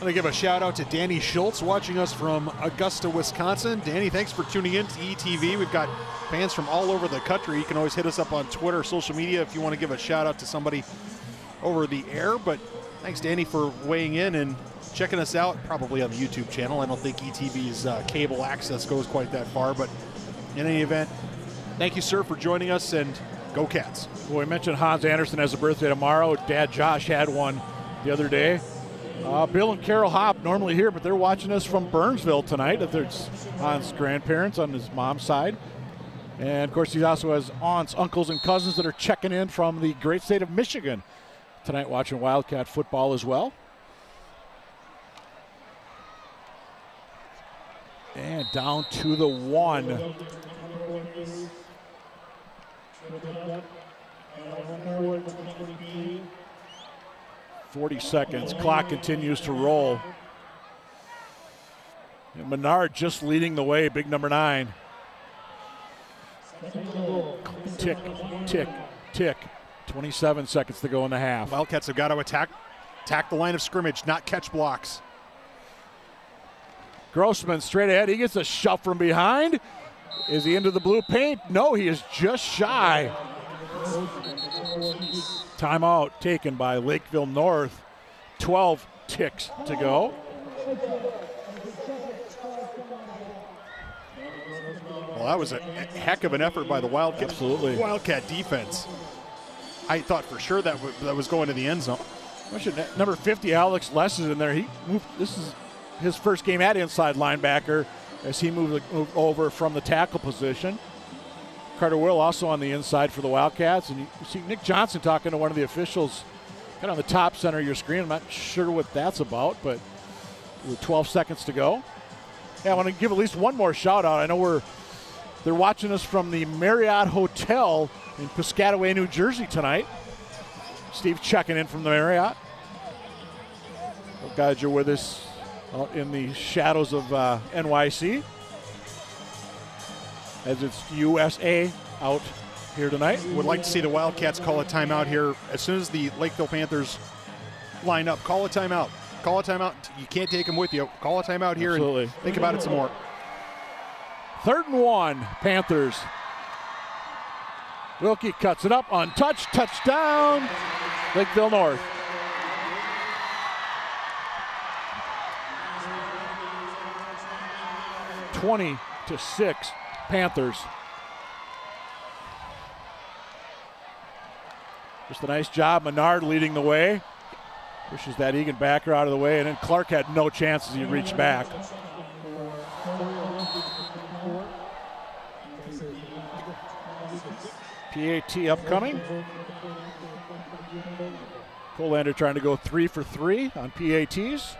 I'm going to give a shout out to Danny Schultz watching us from Augusta, Wisconsin. Danny, thanks for tuning in to ETV. We've got fans from all over the country. You can always hit us up on Twitter, social media if you want to give a shout out to somebody over the air. But thanks, Danny, for weighing in and checking us out, probably on the YouTube channel. I don't think ETV's uh, cable access goes quite that far, but in any event, thank you, sir, for joining us and go Cats. Well, we mentioned Hans Anderson has a birthday tomorrow. Dad Josh had one the other day. Uh, Bill and Carol Hop normally here, but they're watching us from Burnsville tonight. There's Hans' grandparents on his mom's side. And of course, he also has aunts, uncles, and cousins that are checking in from the great state of Michigan tonight watching Wildcat football as well. And down to the one. 40 seconds. Clock continues to roll. And Menard just leading the way, big number nine. Tick, tick, tick. 27 seconds to go in the half. Wildcats have got to attack, attack the line of scrimmage, not catch blocks. Grossman straight ahead. He gets a shove from behind. Is he into the blue paint? No, he is just shy. Timeout taken by Lakeville North. 12 ticks to go. Well, that was a heck of an effort by the Wildcat. Absolutely. Wildcat defense. I thought for sure that that was going to the end zone. Number 50, Alex Less is in there. He moved. This is his first game at inside linebacker as he moved, moved over from the tackle position. Carter Will also on the inside for the Wildcats. And you see Nick Johnson talking to one of the officials kind of on the top center of your screen. I'm not sure what that's about, but with 12 seconds to go. Yeah, I want to give at least one more shout out. I know we're they're watching us from the Marriott Hotel in Piscataway, New Jersey tonight. Steve checking in from the Marriott. Well, glad you're with us in the shadows of uh, NYC as it's USA out here tonight. Would like to see the Wildcats call a timeout here as soon as the Lakeville Panthers line up. Call a timeout. Call a timeout. You can't take them with you. Call a timeout here Absolutely. and think about it some more. Third and one, Panthers. Wilkie cuts it up, untouched, touchdown, Lakeville North. Twenty to six, Panthers. Just a nice job. Menard leading the way. Pushes that Eagan backer out of the way, and then Clark had no chance as he reached back. PAT upcoming. Colander trying to go three for three on PATs.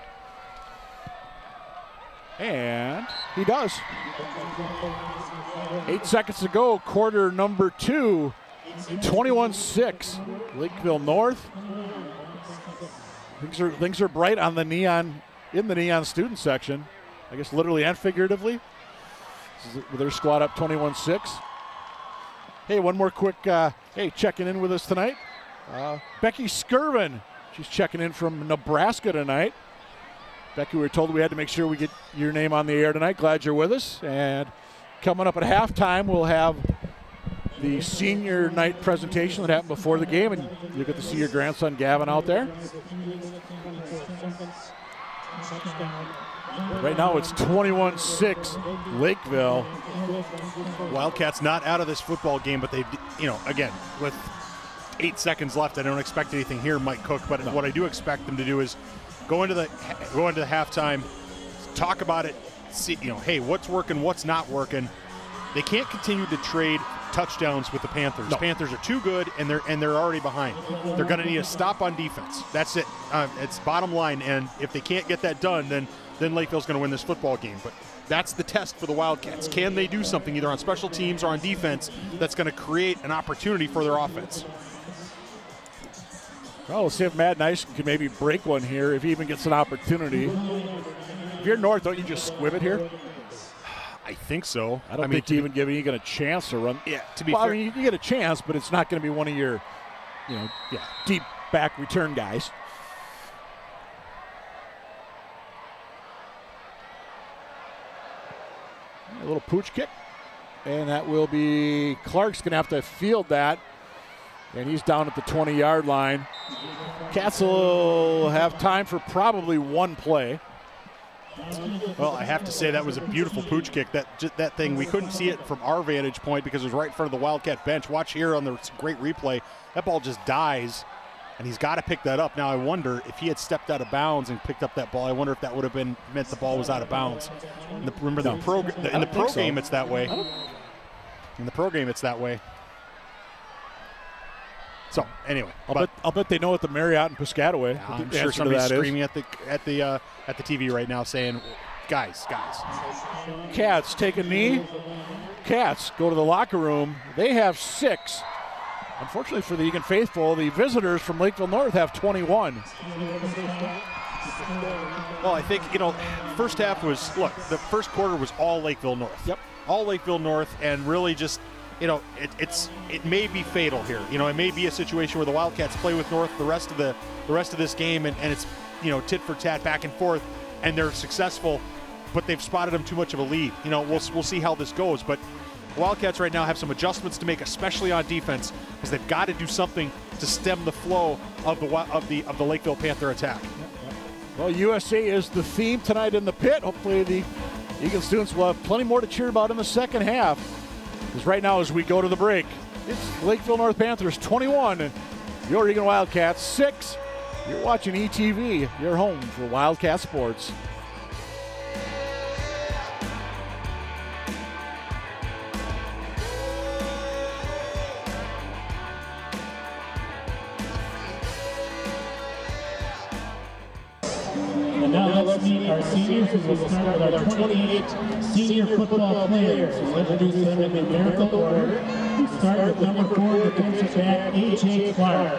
And he does. Eight seconds to go, quarter number two. 21 6. Lakeville North. Things are, things are bright on the neon, in the neon student section. I guess literally and figuratively. Their squad up 21 6. Hey, one more quick, uh, hey, checking in with us tonight. Uh, Becky Skirvin. She's checking in from Nebraska tonight. Becky, we were told we had to make sure we get your name on the air tonight. Glad you're with us. And coming up at halftime, we'll have the senior night presentation that happened before the game, and you'll get to see your grandson Gavin out there. Right now it's 21 6 Lakeville. Wildcats not out of this football game, but they, you know, again, with eight seconds left, I don't expect anything here, Mike Cook. But no. what I do expect them to do is go into the go into the halftime, talk about it, see, you know, hey, what's working, what's not working. They can't continue to trade touchdowns with the Panthers. No. Panthers are too good, and they're and they're already behind. They're going to need a stop on defense. That's it. Uh, it's bottom line. And if they can't get that done, then then Lakeville's going to win this football game. But that's the test for the Wildcats. Can they do something either on special teams or on defense that's going to create an opportunity for their offense? Well, we'll see if Matt Ison can maybe break one here if he even gets an opportunity. If you're North, don't you just squib it here? I think so. I don't I think mean, you even give Eagan a chance to run. Yeah, to be well, fair. I mean, you can get a chance, but it's not going to be one of your, you know, yeah, deep back return guys. A little pooch kick, and that will be Clark's going to have to field that. And he's down at the 20 yard line. Cats will have time for probably one play. Well, I have to say that was a beautiful pooch kick. That that thing we couldn't see it from our vantage point because it was right in front of the Wildcat bench. Watch here on the great replay. That ball just dies, and he's got to pick that up. Now I wonder if he had stepped out of bounds and picked up that ball. I wonder if that would have been meant the ball was out of bounds. In the, remember no. the pro the, in the pro game so. it's that way. In the pro game it's that way. So anyway, I'll bet, I'll bet they know at the Marriott in Piscataway. Yeah, I'm sure somebody's screaming at the at the uh, at the TV right now saying, "Guys, guys." Cats take a knee. Cats go to the locker room. They have six. Unfortunately for the Eagan faithful, the visitors from Lakeville North have 21. Well, I think you know, first half was look. The first quarter was all Lakeville North. Yep. All Lakeville North, and really just you know, it, it's it may be fatal here. You know, it may be a situation where the Wildcats play with North the rest of the the rest of this game, and, and it's you know tit for tat back and forth, and they're successful, but they've spotted them too much of a lead. You know, we'll we'll see how this goes, but. Wildcats right now have some adjustments to make, especially on defense, because they've got to do something to stem the flow of the of the of the Lakeville Panther attack. Well, USA is the theme tonight in the pit. Hopefully, the Eagan students will have plenty more to cheer about in the second half. Because right now, as we go to the break, it's Lakeville North Panthers 21, your Eagan Wildcats 6. You're watching ETV, your home for Wildcat Sports. Our seniors as we start with our 28 senior football players. We'll introduce them in numerical order. We start with number four, defensive back A.J. Clark.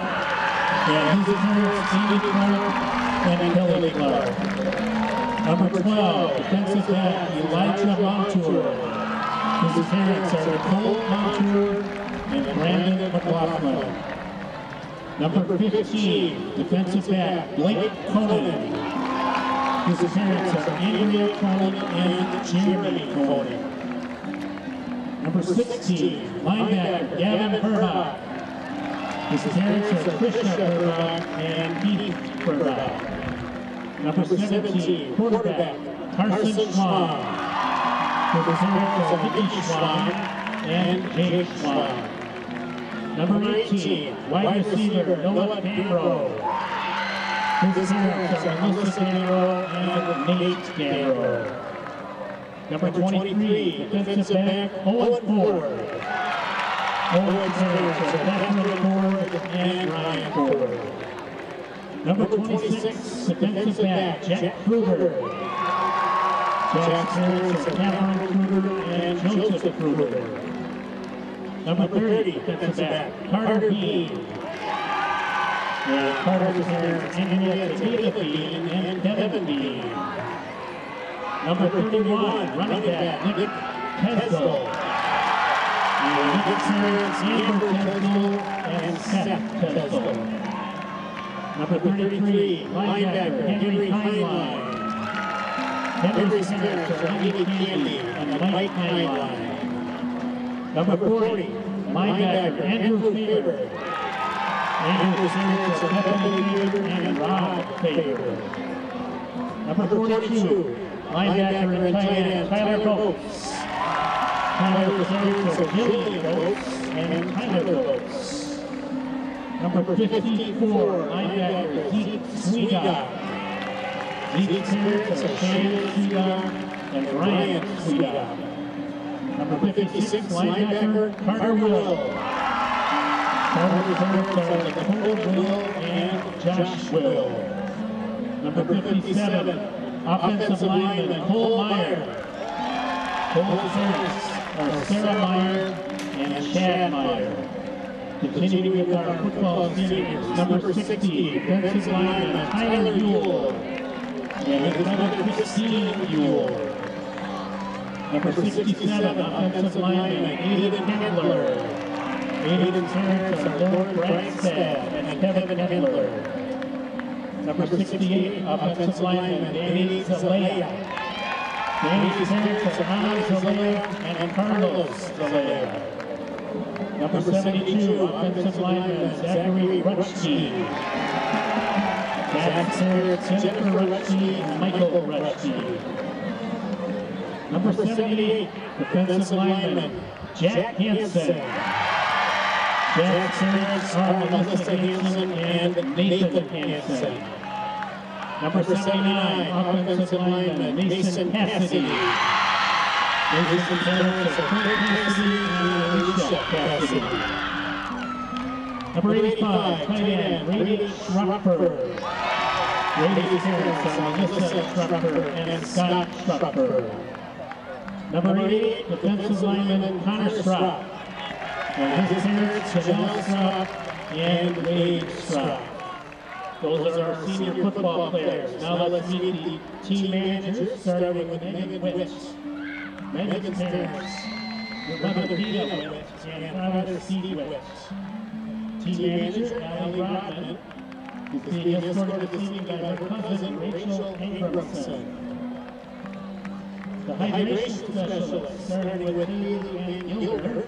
And his parents, Amy Clark and Kelly Clark. Number 12, defensive back Elijah Montour. His parents are Nicole Montour and Brandon McLaughlin. Number 15, defensive back Blake Conan. His parents are Andrea Cohen and Jeremy Cohen. Number 16, linebacker Gavin Herbach. His parents are Krishna Herbach and Keith Herbach. Number 17, quarterback Carson Schwam. His parents are Vicky Schwam and Jake Schwam. Number 18, wide receiver Noah Pambro. Parents are Melissa Gamero and Nate Gamero. Number 23, defensive back Owen Ford. Owen's parents are Ford and Ryan Ford. Number 26, defensive back Jack Kruger. Parents are Cameron Kruger and Joseph Kruger. Number 30, defensive back Carter Bean. Henrietta Bean and Devin. Number 31, running back Nick Tesel. And Nick's parents, Amber Tesel and Seth Tesel. Number 33, linebacker Henry Heinlein. Henry's parents are Amy Candy and Mike Heinlein. Number 40, linebacker Andrew Faber and. Number 42, linebacker and tight end Tyler Coates. Are Jillian Coates and Tyler Coates. Number 54, linebacker Zeke Sweedock. Zeke's parents are Shannon Sweedock and Ryan Sweedock. Number 56, linebacker Carter Will. Parents are Nicole Will and Josh Will. Number 57, offensive lineman Cole Meyer. Cole's parents are Sarah Meyer and Chad Meyer. Continuing with our football seniors, number 60, defensive lineman Tyler Ewell and his mother Christine Ewell. Number 67, offensive lineman Aiden Kendler. Aiden parents are Lauren Brightstead and Kevin Hendler. Number 68, offensive lineman Danny. Danny's parents are Hans Zalea and Carlos Zalea. Number 72, offensive lineman Zachary Rutschke. Dad's parents Jennifer Rutschke and Michael Rutschke. Number 78, defensive lineman Jack Hansen. Jack's are Melissa Hansen and Nathan Hansen. Number 79, offensive lineman Mason Cassidy. Are Cassidy and Alicia Cassidy. Number 85, tight end Brady Schruckford. Brady's parents are Melissa Schruckford and Scott Schruckford. Number 88, defensive lineman Connor Struck. And his parents, Janelle Struck and Wade Struck. Those are our senior football players. Now let's meet the team managers, starting with Megan Witt. Megan's parents, your mother Dina Witt and father Steve Witt. Team manager, Allie Rodman, is being escorted this evening by her cousin Rachel Abramson. The hydration specialist, starting with Haley Ann Gilbert.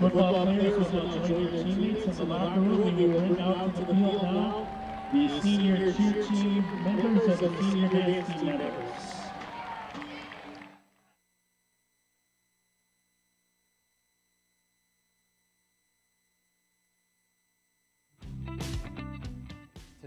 Football players will now join their teammates in the locker room we will head out to the field now. The senior cheer team members of the senior dance team members.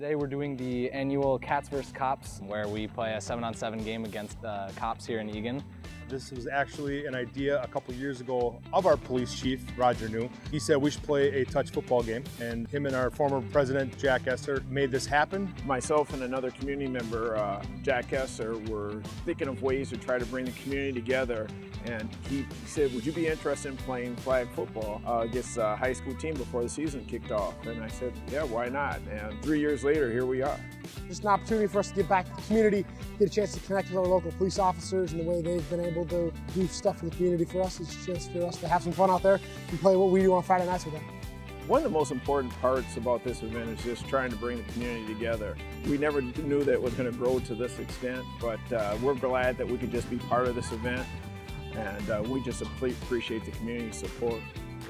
Today we're doing the annual Cats vs. Cops where we play a 7 on 7 game against the cops here in Eagan. This was actually an idea a couple years ago of our police chief, Roger New. He said we should play a touch football game, and him and our former president, Jack Esser, made this happen. Myself and another community member, uh, Jack Esser, were thinking of ways to try to bring the community together. And he said, Would you be interested in playing flag football uh, against a high school team before the season kicked off? And I said, Yeah, why not? And three years later, here we are. Just an opportunity for us to give back to the community, get a chance to connect with our local police officers and the way they've been able to do stuff for the community for us. It's a chance for us to have some fun out there and play what we do on Friday nights with them. One of the most important parts about this event is just trying to bring the community together. We never knew that it was going to grow to this extent, but uh, we're glad that we could just be part of this event, and uh, we just appreciate the community support.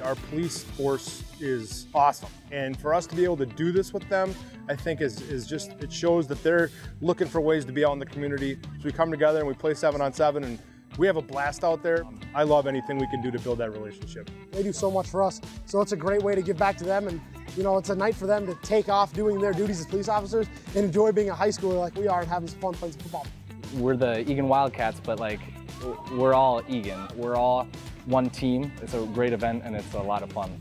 Our police force is awesome. And for us to be able to do this with them, I think is, is just, it shows that they're looking for ways to be out in the community. So we come together and we play seven on seven and we have a blast out there. I love anything we can do to build that relationship. They do so much for us. So it's a great way to give back to them. And, you know, it's a night for them to take off doing their duties as police officers and enjoy being a high schooler like we are and having some fun playing some football. We're the Eagan Wildcats, but like, we're all Eagan. We're all one team. It's a great event and it's a lot of fun.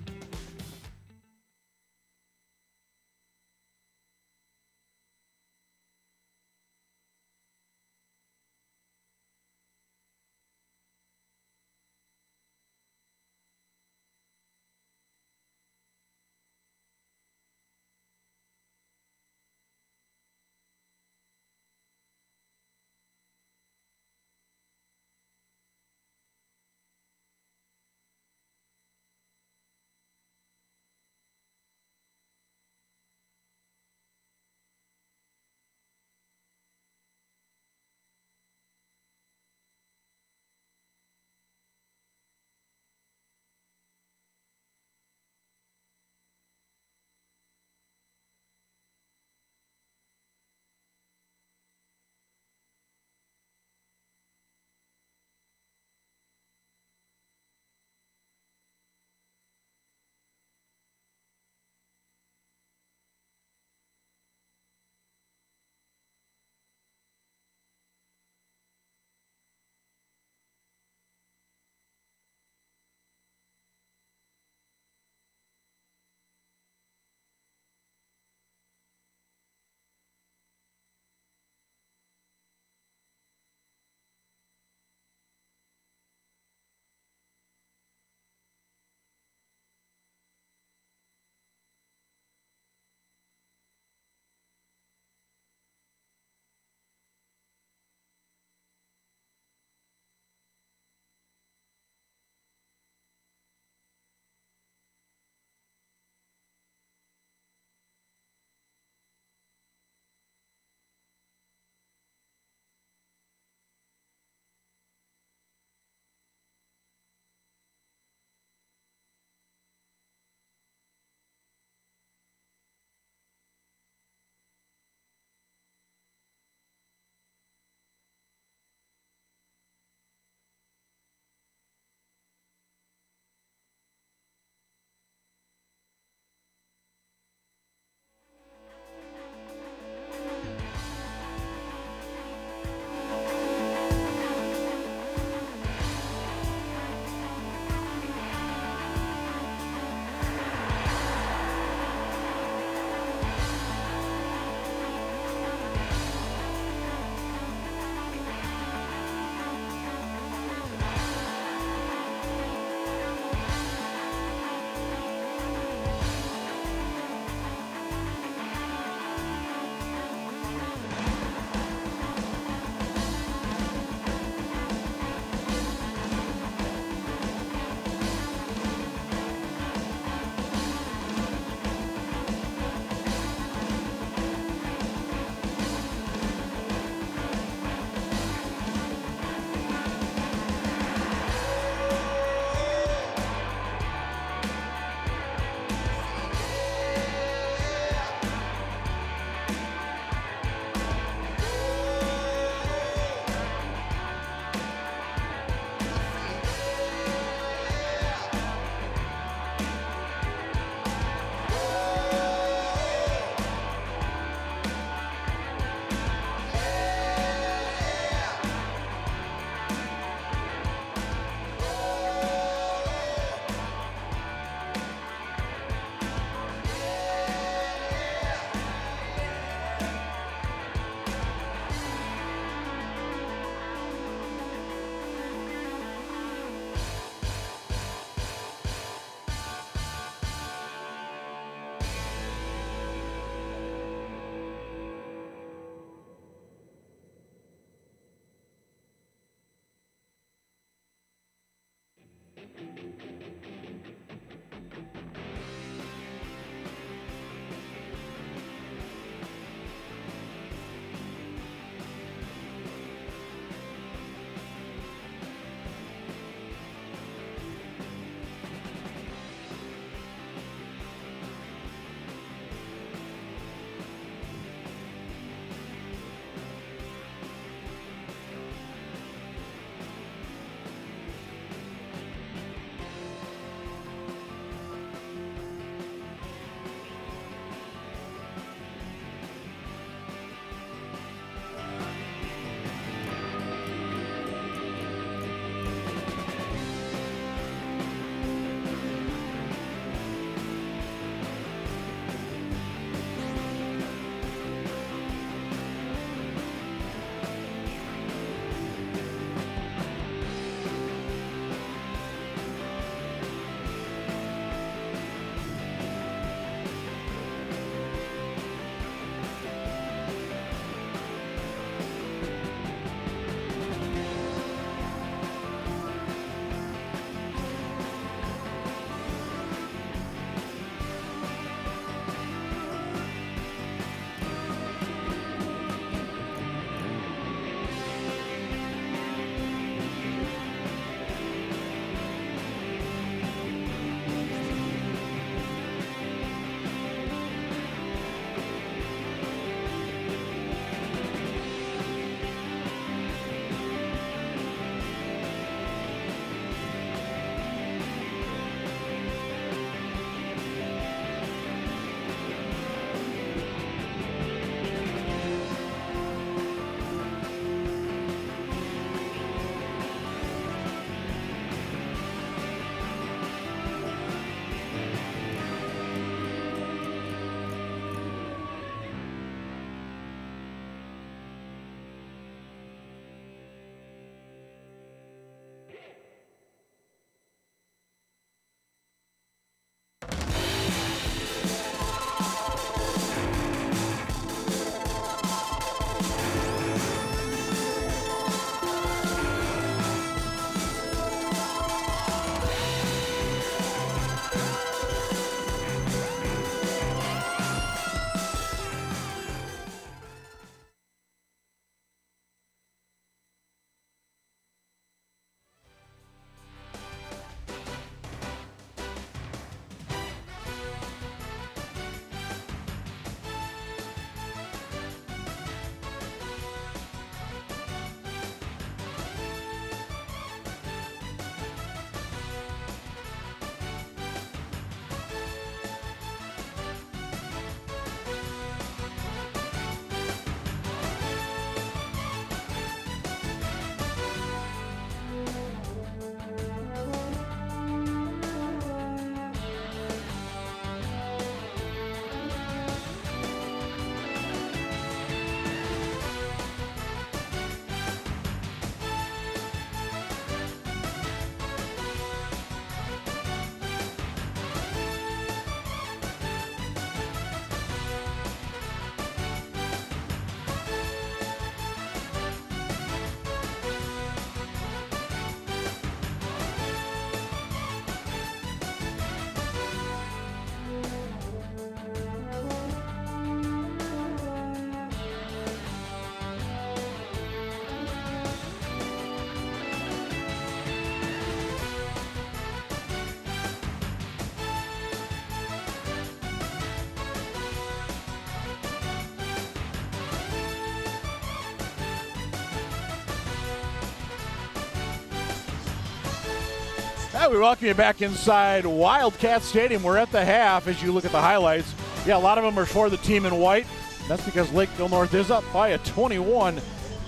We welcome you back inside Wildcat Stadium. We're at the half as you look at the highlights. Yeah, a lot of them are for the team in white. That's because Lakeville North is up by a 21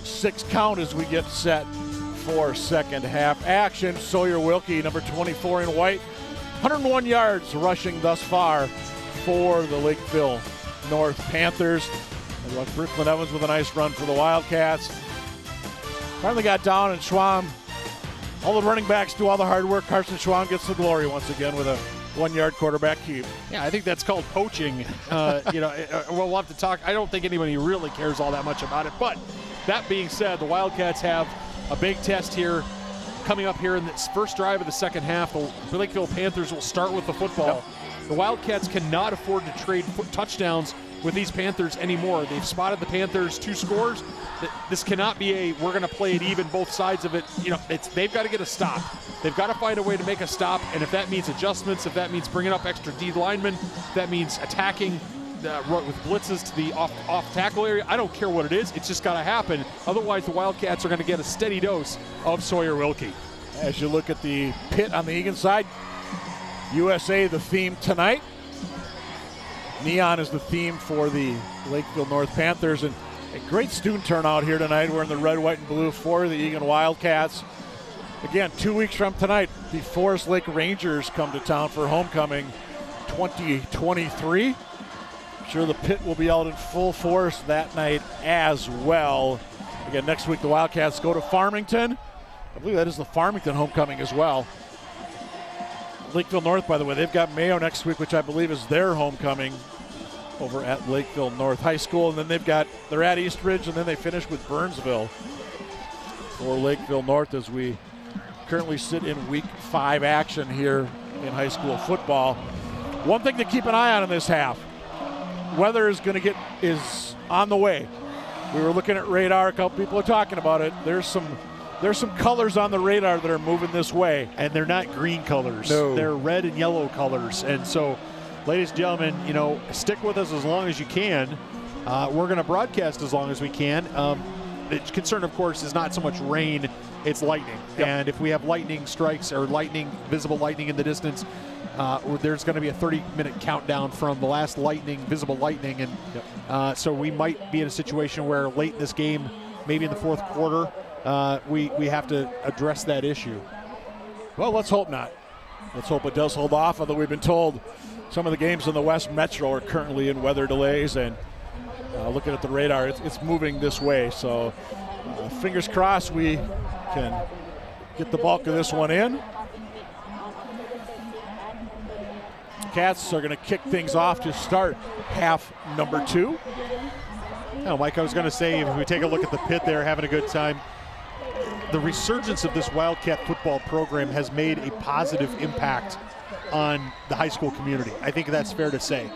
6 count as we get set for second half action. Sawyer Wilkie, number 24 in white, 101 yards rushing thus far for the Lakeville North Panthers. And Brooklyn Evans with a nice run for the Wildcats. Finally got down and Schwam all the running backs do all the hard work. Carson Schwam gets the glory once again with a one-yard quarterback keep. Yeah, I think that's called poaching. Uh, you know, uh, we'll have to talk. I don't think anybody really cares all that much about it. But that being said, the Wildcats have a big test here coming up here in this first drive of the second half. The Lakeville Panthers will start with the football. Yep. The Wildcats cannot afford to trade touchdowns with these Panthers anymore. They've spotted the Panthers two scores. This cannot be a we're going to play it even both sides of it. You know, it's they've got to get a stop. They've got to find a way to make a stop, and if that means adjustments, if that means bringing up extra D linemen, that means attacking uh, with blitzes to the off, off tackle area. I don't care what it is. It's just got to happen. Otherwise, the Wildcats are going to get a steady dose of Sawyer Wilkie. As you look at the pit on the Eagan side, USA the theme tonight. Neon is the theme for the Lakeville North Panthers. And a great student turnout here tonight. We're in the red, white, and blue for the Eagan Wildcats. Again, two weeks from tonight, the Forest Lake Rangers come to town for homecoming 2023. I'm sure the pit will be out in full force that night as well. Again, next week the Wildcats go to Farmington. I believe that is the Farmington homecoming as well. Lakeville North, by the way, they've got Mayo next week, which I believe is their homecoming over at Lakeville North High School. And then they've got, they're at Eastridge, and then they finish with Burnsville for Lakeville North as we currently sit in week five action here in high school football. One thing to keep an eye on in this half weather is going to get, is on the way. We were looking at radar, a couple people are talking about it. There's some there's some colors on the radar that are moving this way. And they're not green colors. No. They're red and yellow colors. And so ladies and gentlemen, you know, stick with us as long as you can. Uh, we're going to broadcast as long as we can. Um, the concern, of course, is not so much rain, it's lightning. Yep. And if we have lightning strikes or lightning, visible lightning in the distance, uh, there's going to be a 30 minute countdown from the last lightning, visible lightning. And yep. uh, so we might be in a situation where late in this game, maybe in the fourth quarter, uh, we, we have to address that issue. Well, let's hope not. Let's hope it does hold off, although we've been told some of the games in the West Metro are currently in weather delays, and uh, looking at the radar, it's, it's moving this way. So, uh, fingers crossed we can get the bulk of this one in. Cats are going to kick things off to start half number two. Now, Mike, I was going to say, if we take a look at the pit there, having a good time, the resurgence of this Wildcat football program has made a positive impact on the high school community. I think that's fair to say.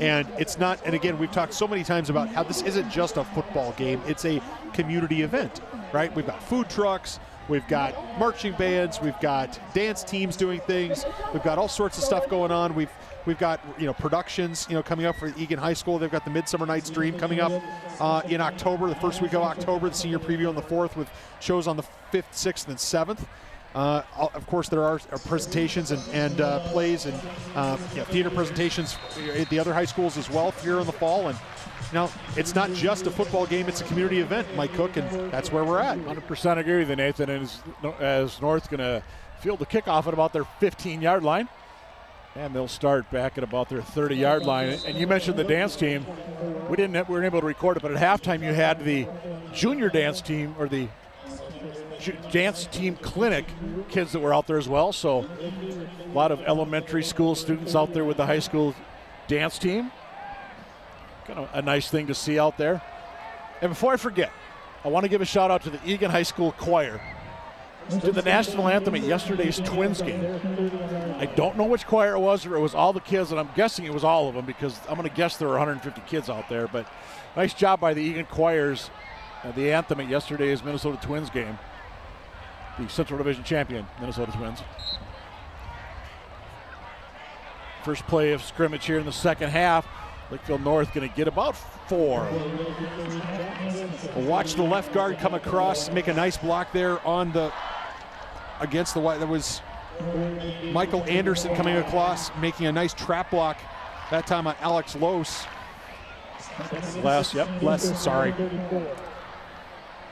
And it's not, and again, we've talked so many times about how this isn't just a football game, it's a community event, right? We've got food trucks, we've got marching bands, we've got dance teams doing things, we've got all sorts of stuff going on. We've We've got you know productions you know coming up for Eagan High School. They've got the Midsummer Night's Dream coming up uh, in October, the first week of October. The senior preview on the fourth, with shows on the fifth, sixth, and seventh. Uh, of course, there are presentations and, and uh, plays and uh, know, theater presentations at the other high schools as well here in the fall. And you know, it's not just a football game; it's a community event, Mike Cook, and that's where we're at. 100% agree with you, Nathan. And as, as North's going to field the kickoff at about their 15-yard line, and they'll start back at about their 30-yard line. And you mentioned the dance team. We didn't we weren't able to record it, but at halftime you had the junior dance team or the dance team clinic kids that were out there as well. So a lot of elementary school students out there with the high school dance team. Kind of a nice thing to see out there. And before I forget, I want to give a shout out to the Eagan High School Choir. Did the national anthem at yesterday's Twins game. I don't know which choir it was, or it was all the kids, and I'm guessing it was all of them because I'm going to guess there were 150 kids out there. But nice job by the Eagan choirs. The anthem at yesterday's Minnesota Twins game the Central Division champion, Minnesota Twins. First play of scrimmage here in the second half. Lakeville North going to get about four. Watch the left guard come across, make a nice block there on the against the white. That was Michael Anderson coming across, making a nice trap block. That time on Alex Los. Less, yep. less. sorry.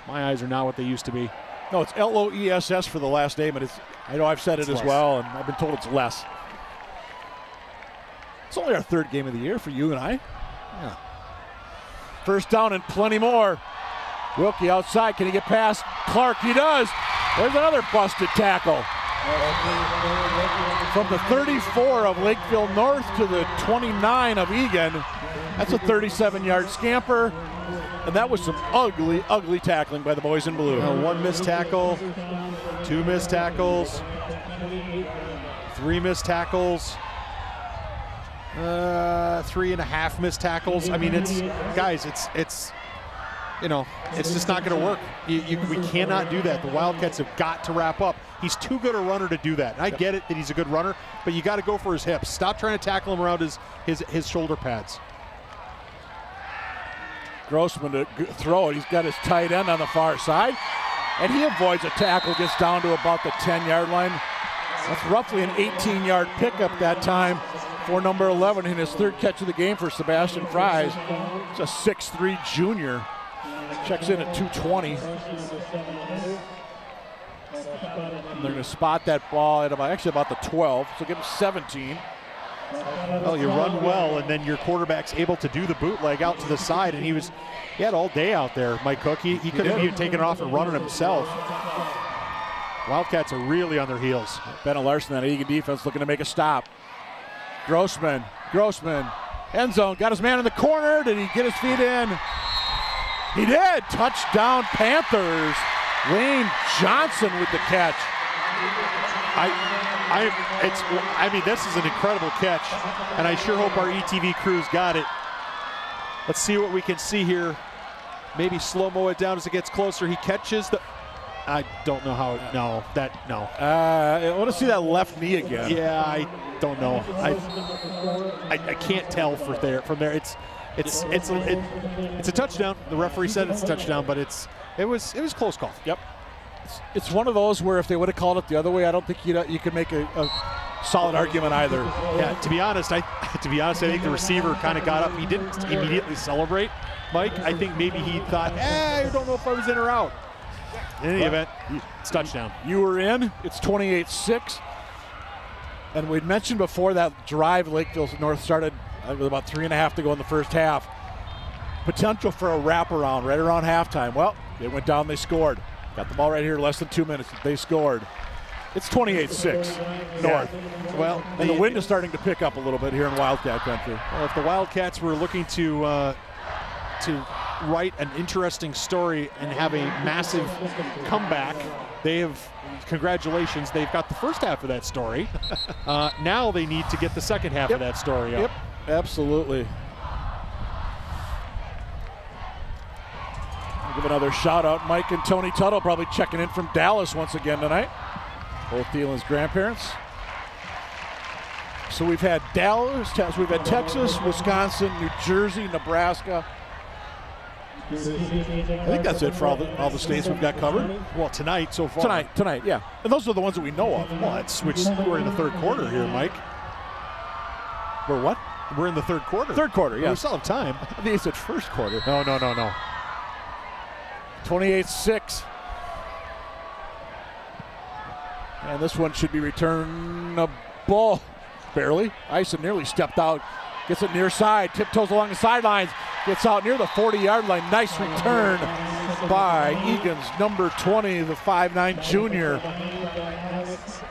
My eyes are not what they used to be. No, it's L O E S S for the last name, and it's I know I've said it It's as Les. well, and I've been told it's less. It's only our third game of the year for you and I. Yeah. First down and plenty more. Wilkie outside. Can he get past Clark? He does. There's another busted tackle. From the 34 of Lakeville North to the 29 of Eagan. That's a 37 yard scamper. And that was some ugly, ugly tackling by the boys in blue. Uh, one missed tackle, two missed tackles, three missed tackles, uh, three and a half missed tackles. I mean, it's guys, it's it's you know, it's just not going to work. You, you, we cannot do that. The Wildcats have got to wrap up. He's too good a runner to do that. I get it that he's a good runner, but you got to go for his hips. Stop trying to tackle him around his his his shoulder pads. Grossman to throw it. He's got his tight end on the far side, and he avoids a tackle, gets down to about the 10 yard line. That's roughly an 18 yard pickup that time for number 11 in his third catch of the game for Sebastian Fries. It's a 6'3 junior. Checks in at 220. And they're going to spot that ball at about, actually about the 12, so give him 17. Well, you run well, and then your quarterback's able to do the bootleg out to the side, and he was he had all day out there, Mike Cook. He, he could have even taken it off and run it himself. Wildcats are really on their heels. Benna Larson, that Eagan defense, looking to make a stop. Grossman, Grossman, end zone, got his man in the corner. Did he get his feet in? He did. Touchdown, Panthers. Wayne Johnson with the catch. I, I, it's, I mean, this is an incredible catch, and I sure hope our ETV crews got it. Let's see what we can see here. Maybe slow mo it down as it gets closer. He catches the. I don't know how. No, that no. Uh, I want to see that left knee again. Yeah, I don't know. I, I, I can't tell for there from there. It's, it's, it's, it, it's a touchdown. The referee said it's a touchdown, but it's, it was, it was close call. Yep. It's, it's one of those where if they would have called it the other way, I don't think you you could make a, a solid argument either. Yeah, to be honest, I to be honest, I think the receiver kind of got up. He didn't immediately celebrate, Mike. I think maybe he thought, eh, I don't know if I was in or out. In any event, it's touchdown. You were in. It's 28 6. And we'd mentioned before that drive Lakeville North started uh, with about three and a half to go in the first half. Potential for a wraparound right around halftime. Well, they went down, they scored. Got the ball right here, less than two minutes. They scored. It's 28 6 North. Well, And the wind is starting to pick up a little bit here in Wildcat country. Well, if the Wildcats were looking to uh, to write an interesting story and have a massive comeback, they have. Congratulations, they've got the first half of that story. Uh, now they need to get the second half Yep. of that story up. Yep, absolutely. I'll give another shout out. Mike and Tony Tuttle probably checking in from Dallas once again tonight. Both Thielen's grandparents. So we've had Dallas, we've had Texas, Wisconsin, New Jersey, Nebraska. I think that's it for all the all the states we've got covered Well, tonight so far. tonight. Tonight, yeah, and those are the ones that we know of. Well, it's which we're in the third quarter here, Mike. We're what? We're in the third quarter. Third quarter, yeah. We still have time. I think it's at first quarter. No, no, no, no. 28 6. And this one should be returnable. Barely. Ison nearly stepped out. Gets it near side. Tiptoes along the sidelines. Gets out near the 40 yard line. Nice return by Eagan's number 20, the 5'9 junior.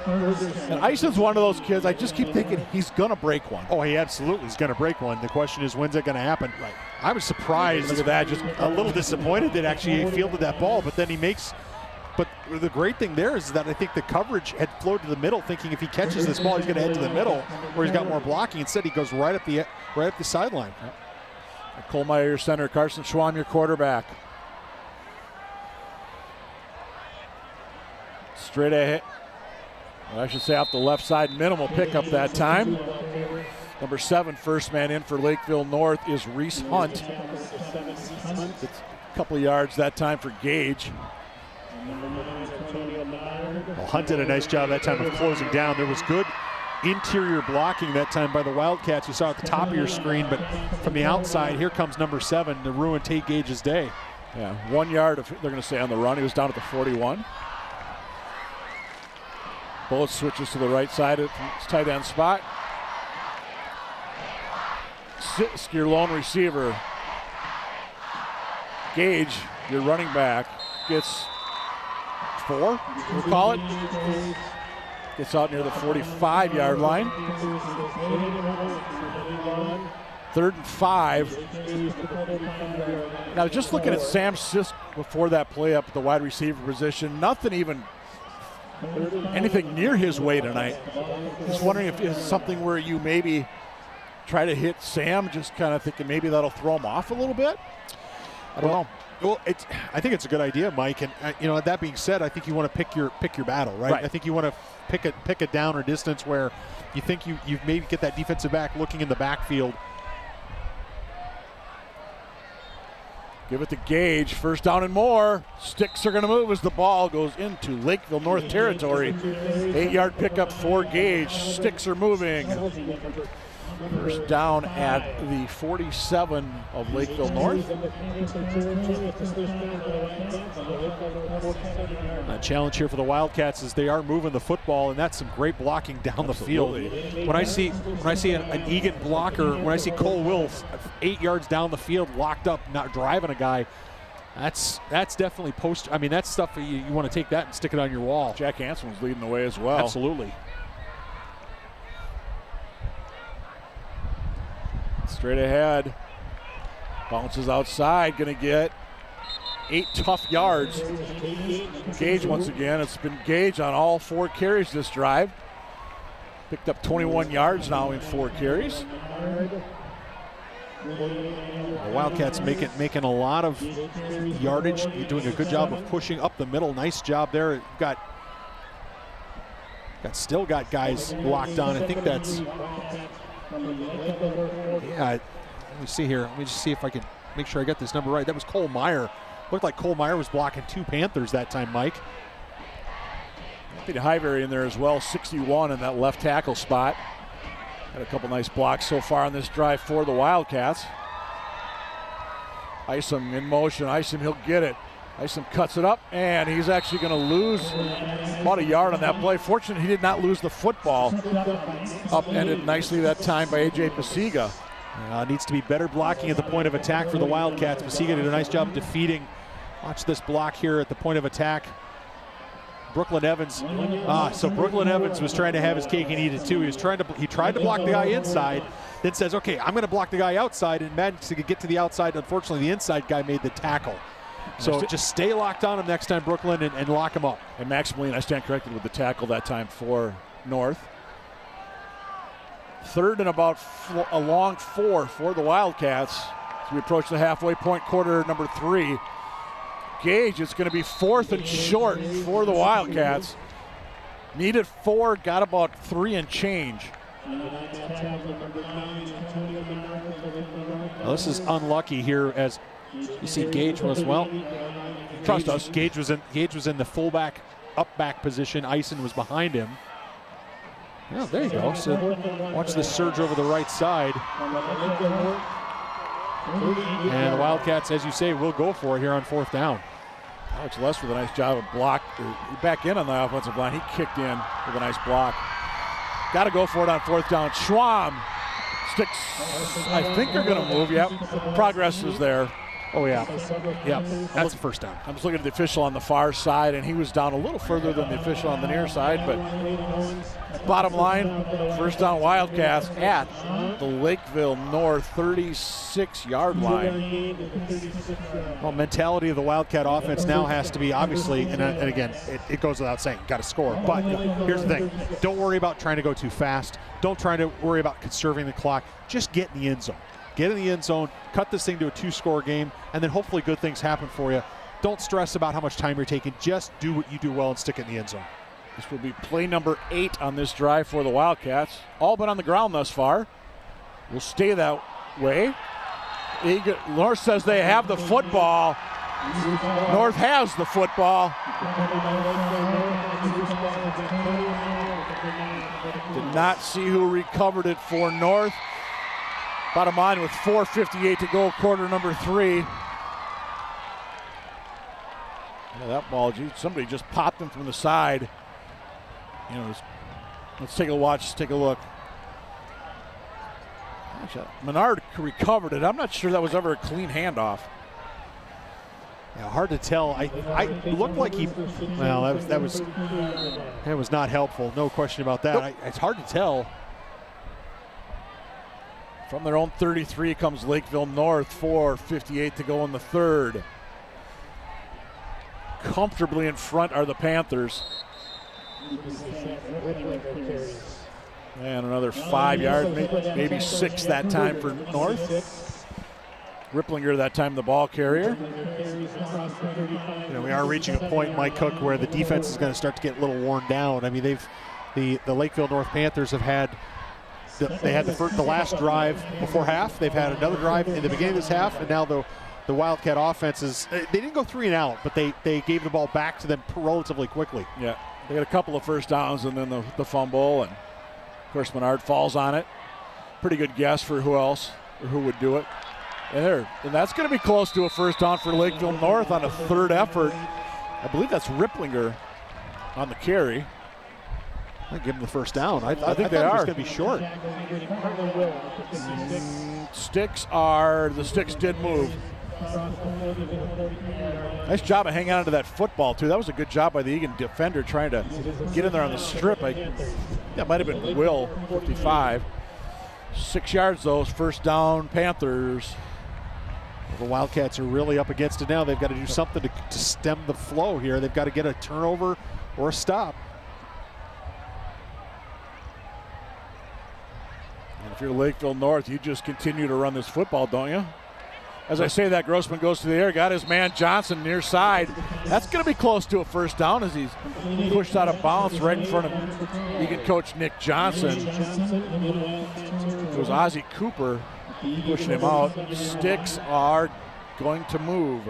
And Ison's one of those kids, I just keep thinking he's going to break one. Oh, he absolutely is going to break one. The question is, when's it going to happen? Right. I was surprised. Look at that, just- a little disappointed that actually he fielded that ball, but then he makes. But the great thing there is that I think the coverage had flowed to the middle, thinking if he catches this ball, he's going to head to the middle where he's got more blocking. Instead, he goes right up the right up the sideline. Cole Meyer, your center. Carson Schwam, your quarterback. Straight ahead. I should say off the left side. Minimal pickup that time. Number seven, first man in for Lakeville North is Reese Hunt. It's a couple yards that time for Gage. Well, Hunt did a nice job that time of closing down. There was good interior blocking that time by the Wildcats. You saw at the top of your screen, but from the outside, here comes number seven to ruin Tate Gage's day. Yeah, one yard. Of, they're going to say on the run. He was down at the 41. Bullet switches to the right side of his tight end spot. Sisk, your lone receiver. Gage, your running back, gets four, we'll call it. Gets out near the 45 yard line. Third and five. Now, just looking at Sam Sisk before that play up at the wide receiver position, nothing even anything near his way tonight. Just wondering if it's something where you maybe try to hit Sam, just kind of thinking maybe that'll throw him off a little bit. I don't well, know. Well, it's, I think it's a good idea, Mike. And uh, you know, that being said, I think you want to pick your pick your battle, right? right. I think you want to pick a pick a down or distance where you think you you maybe get that defensive back looking in the backfield. Give it to Gage. First down and more. Sticks are going to move as the ball goes into Lakeville North territory. Eight yard pickup for Gage. Sticks are moving. First down at the 47 of Lakeville North. A challenge here for the Wildcats is they are moving the football, and that's some great blocking down Absolutely. the field. When I see when I see an, an Eagan blocker, when I see Cole Wills eight yards down the field, locked up, not driving a guy, that's that's definitely post. I mean, that's stuff you, you want to take that and stick it on your wall. Jack Hansen was leading the way as well. Absolutely. Straight ahead. Bounces outside. Going to get eight tough yards. Gage once again. It's been Gage on all four carries this drive. Picked up 21 yards now in four carries. The Wildcats making making a lot of yardage. Doing a good job of pushing up the middle. Nice job there. Got got still got guys locked on. I think that's yeah. Let me see here. Let me just see if I can make sure I get this number right. That was Cole Meyer. Looked like Cole Meyer was blocking two Panthers that time, Mike. Peter Highbury in there as well, 61 in that left tackle spot. Had a couple nice blocks so far on this drive for the Wildcats. Ison in motion. Ison, he'll get it. Ison cuts it up, and he's actually going to lose about a yard on that play. Fortunately, he did not lose the football. Upended nicely that time by A.J. Pasiga. Uh, needs to be better blocking at the point of attack for the Wildcats. Pasiga did a nice job defeating. Watch this block here at the point of attack. Brooklyn Evans. Ah, so Brooklyn Evans was trying to have his cake and eat it too. He was trying to he tried to block the guy inside, then says, "Okay, I'm going to block the guy outside," and managed to get to the outside. Unfortunately, the inside guy made the tackle. So just stay locked on him next time, Brooklyn, and, and lock him up. And Max Moline, I stand corrected with the tackle that time for North. Third and about four, a long four for the Wildcats as we approach the halfway point, quarter number three. Gage, it's going to be fourth and short for the Wildcats. Needed four, got about three and change. Well, this is unlucky here as you see Gage was well. Trust Gage, us. Gage was in Gage was in the fullback up back position. Ison was behind him. Yeah, there you go. So watch this surge over the right side. And the Wildcats, as you say, will go for it here on fourth down. Alex Less with a nice job of block. Uh, back in on the offensive line. He kicked in with a nice block. Got to go for it on fourth down. Schwam sticks. I think they're going to move. Yep. Progress is there. Oh, yeah. Yeah, that's the first down. I'm just looking at the official on the far side, and he was down a little further than the official on the near side. But bottom line, first down Wildcats at the Lakeville North 36 yard line. Well, mentality of the Wildcat offense now has to be obviously, and, uh, and again, it, it goes without saying, got to score. But here's the thing: don't worry about trying to go too fast. Don't try to worry about conserving the clock. Just get in the end zone. Get in the end zone, cut this thing to a two-score game, and then hopefully good things happen for you. Don't stress about how much time you're taking. Just do what you do well and stick it in the end zone. This will be play number eight on this drive for the Wildcats. All been on the ground thus far. Will stay that way. North says they have the football. North has the football. Did not see who recovered it for North. Bottom line with 4.58 to go, quarter number three. Yeah, that ball, geez, somebody just popped him from the side. You know, let's take a watch, let's take a look. Menard recovered it. I'm not sure that was ever a clean handoff. Yeah, hard to tell. I, I looked like he. Well, that was that was that was not helpful. No question about that. Nope. I, it's hard to tell. From their own 33 comes Lakeville North. 4:58 to go in the third. Comfortably in front are the Panthers. And another five yards, maybe six that time for North. Ripplinger that time the ball carrier. You know, we are reaching a point, Mike Cook, where the defense is going to start to get a little worn down. I mean, they've the the Lakeville North Panthers have had they had the first, the last drive before half. They've had another drive in the beginning of this half, and now the the Wildcat offenses they didn't go three and out, but they they gave the ball back to them relatively quickly. Yeah, they got a couple of first downs and then the, the fumble and of course, Menard falls on it. Pretty good guess for who else or who would do it. And there, and that's going to be close to a first down for Lakeville North on a third effort. I believe that's Ripplinger on the carry. I give him the first down. I, I, I think I they are going to be short. Mm, sticks are the sticks did move. Nice job of hanging on to that football, too. That was a good job by the Eagan defender trying to get in there on the strip. I, that might have been Will, 55. Six yards, though, first down, Panthers. Well, the Wildcats are really up against it now. They've got to do something to, to stem the flow here. They've got to get a turnover or a stop. And if you're Lakeville North, you just continue to run this football, don't you? As I say that, Grossman goes to the air, got his man Johnson near side. That's going to be close to a first down as he's pushed out of bounds right in front of Eagan coach Nick Johnson. It was Ozzie Cooper pushing him out. Sticks are going to move.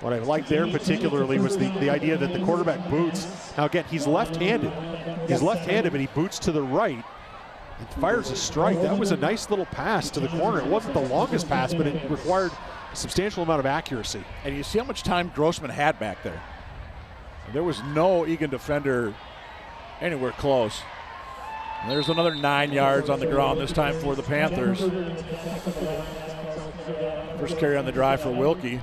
What I liked there particularly was the, the idea that the quarterback boots. Now, again, he's left handed. He's left handed, but he boots to the right and fires a strike. That was a nice little pass to the corner. It wasn't the longest pass, but it required a substantial amount of accuracy. And you see how much time Grossman had back there. There was no Eagan defender anywhere close. And there's another nine yards on the ground, this time for the Panthers. First carry on the drive for Wilkie.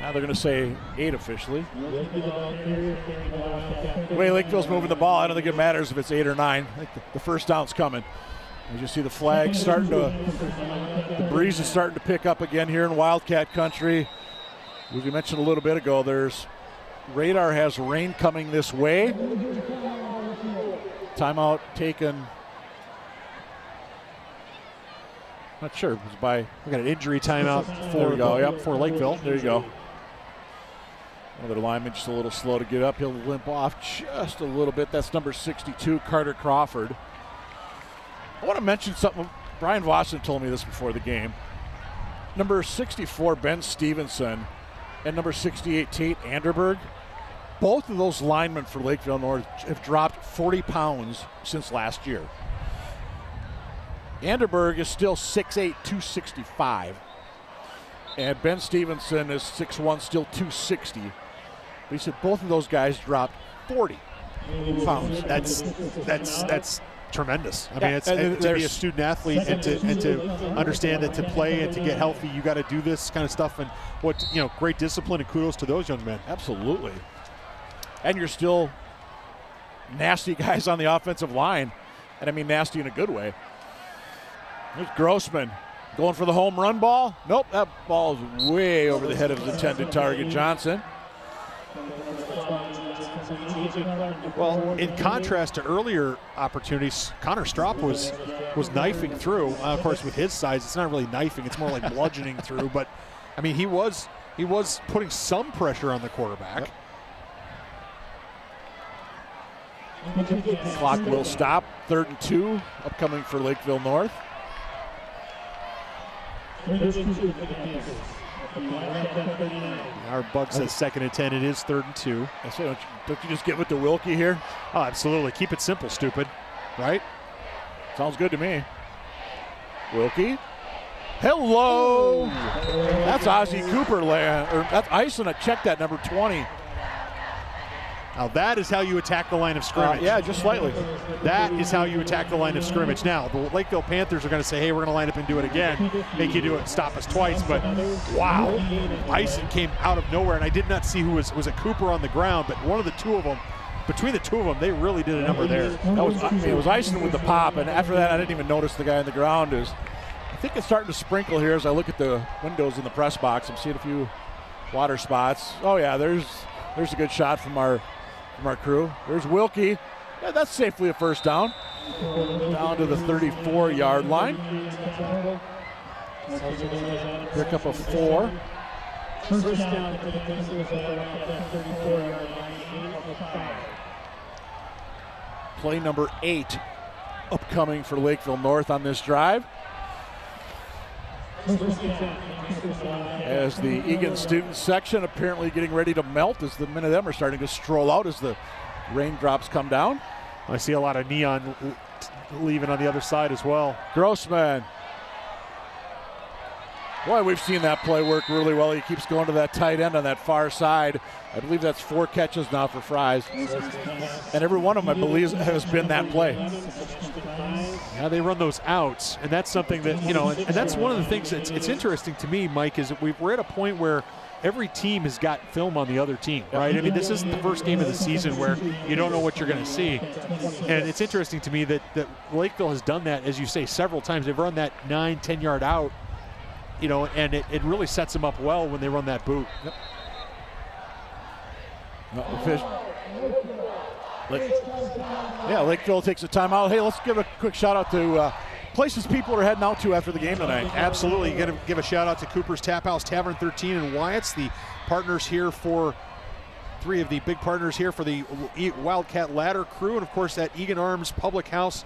Now they're going to say eight officially. The way Lakeville's moving the ball, I don't think it matters if it's eight or nine. The first down's coming. As you see the flag starting to, the breeze is starting to pick up again here in Wildcat country. As we mentioned a little bit ago, there's radar has rain coming this way. Timeout taken Not sure. It was by. We got an injury timeout for, go, yep. for Lakeville. There you go. Another lineman just a little slow to get up. He'll limp off just a little bit. That's number 62, Carter Crawford. I want to mention something. Brian Vossen told me this before the game. Number 64, Ben Stevenson, and number 68, Tate Anderberg. Both of those linemen for Lakeville North have dropped 40 pounds since last year. Anderberg is still 6'8, 265. And Ben Stevenson is 6'1, still 260. But he said both of those guys dropped 40 pounds. That's that's that's tremendous. I mean, it's, and to be a student athlete and to and to understand that to play and to get healthy, you got to do this kind of stuff. And what you know, great discipline and kudos to those young men. Absolutely. And you're still nasty guys on the offensive line, and I mean nasty in a good way. There's Grossman going for the home run ball. Nope, that ball is way over the head of his intended target, Johnson. Well, in contrast to earlier opportunities, Connor Strop was was knifing through. Uh, of course, with his size, it's not really knifing; it's more like bludgeoning through. But I mean, he was he was putting some pressure on the quarterback. Yep. Clock will stop. Third and two, upcoming for Lakeville North. Our bug says second and 10. It is third and two. I say, don't you, don't you just get with the Wilkie here? Oh, absolutely. Keep it simple, stupid. Right? Sounds good to me. Wilkie. Hello. That's Ozzie Cooper. Or that's Ison. Check that number 20. Now that is how you attack the line of scrimmage. Uh, yeah, just slightly. That is how you attack the line of scrimmage. Now the Lakeville Panthers are going to say, "Hey, we're going to line up and do it again, make you do it, stop us twice." But wow, Ison came out of nowhere, and I did not see who was was it Cooper on the ground, but one of the two of them. Between the two of them, they really did a number there. That was it was Ison with the pop, and after that, I didn't even notice the guy on the ground. Is I think it's starting to sprinkle here as I look at the windows in the press box. I'm seeing a few water spots. Oh yeah, there's there's a good shot from our from our crew. There's Wilkie. Yeah, that's safely a first down. Down to the 34 yard line. Pick up a four. First down for the at the 34 yard line. Play number eight upcoming for Lakeville North on this drive. As the Eagan student section apparently getting ready to melt as the men of them are starting to stroll out as the raindrops come down. I see a lot of neon leaving on the other side as well. Grossman. Boy, we've seen that play work really well. He keeps going to that tight end on that far side. I believe that's four catches now for Fries. And every one of them, I believe, has been that play. Yeah, they run those outs, and that's something that, you know, and, and that's one of the things that's it's interesting to me, Mike, is that we we're at a point where every team has got film on the other team, right? I mean, this isn't the first game of the season where you don't know what you're going to see. And it's interesting to me that, that Lakeville has done that, as you say, several times. They've run that nine, 10 yard out, you know, and it, it really sets them up well when they run that boot. Yep. Yeah, Lakeville takes a timeout. Hey, let's give a quick shout out to uh, places people are heading out to after the game tonight. Absolutely. Got to give a shout out to Cooper's Tap House Tavern 13 and Wyatt's, the partners here for three of the big partners here for the Wildcat Ladder crew, and of course that Eagan Arms Public House.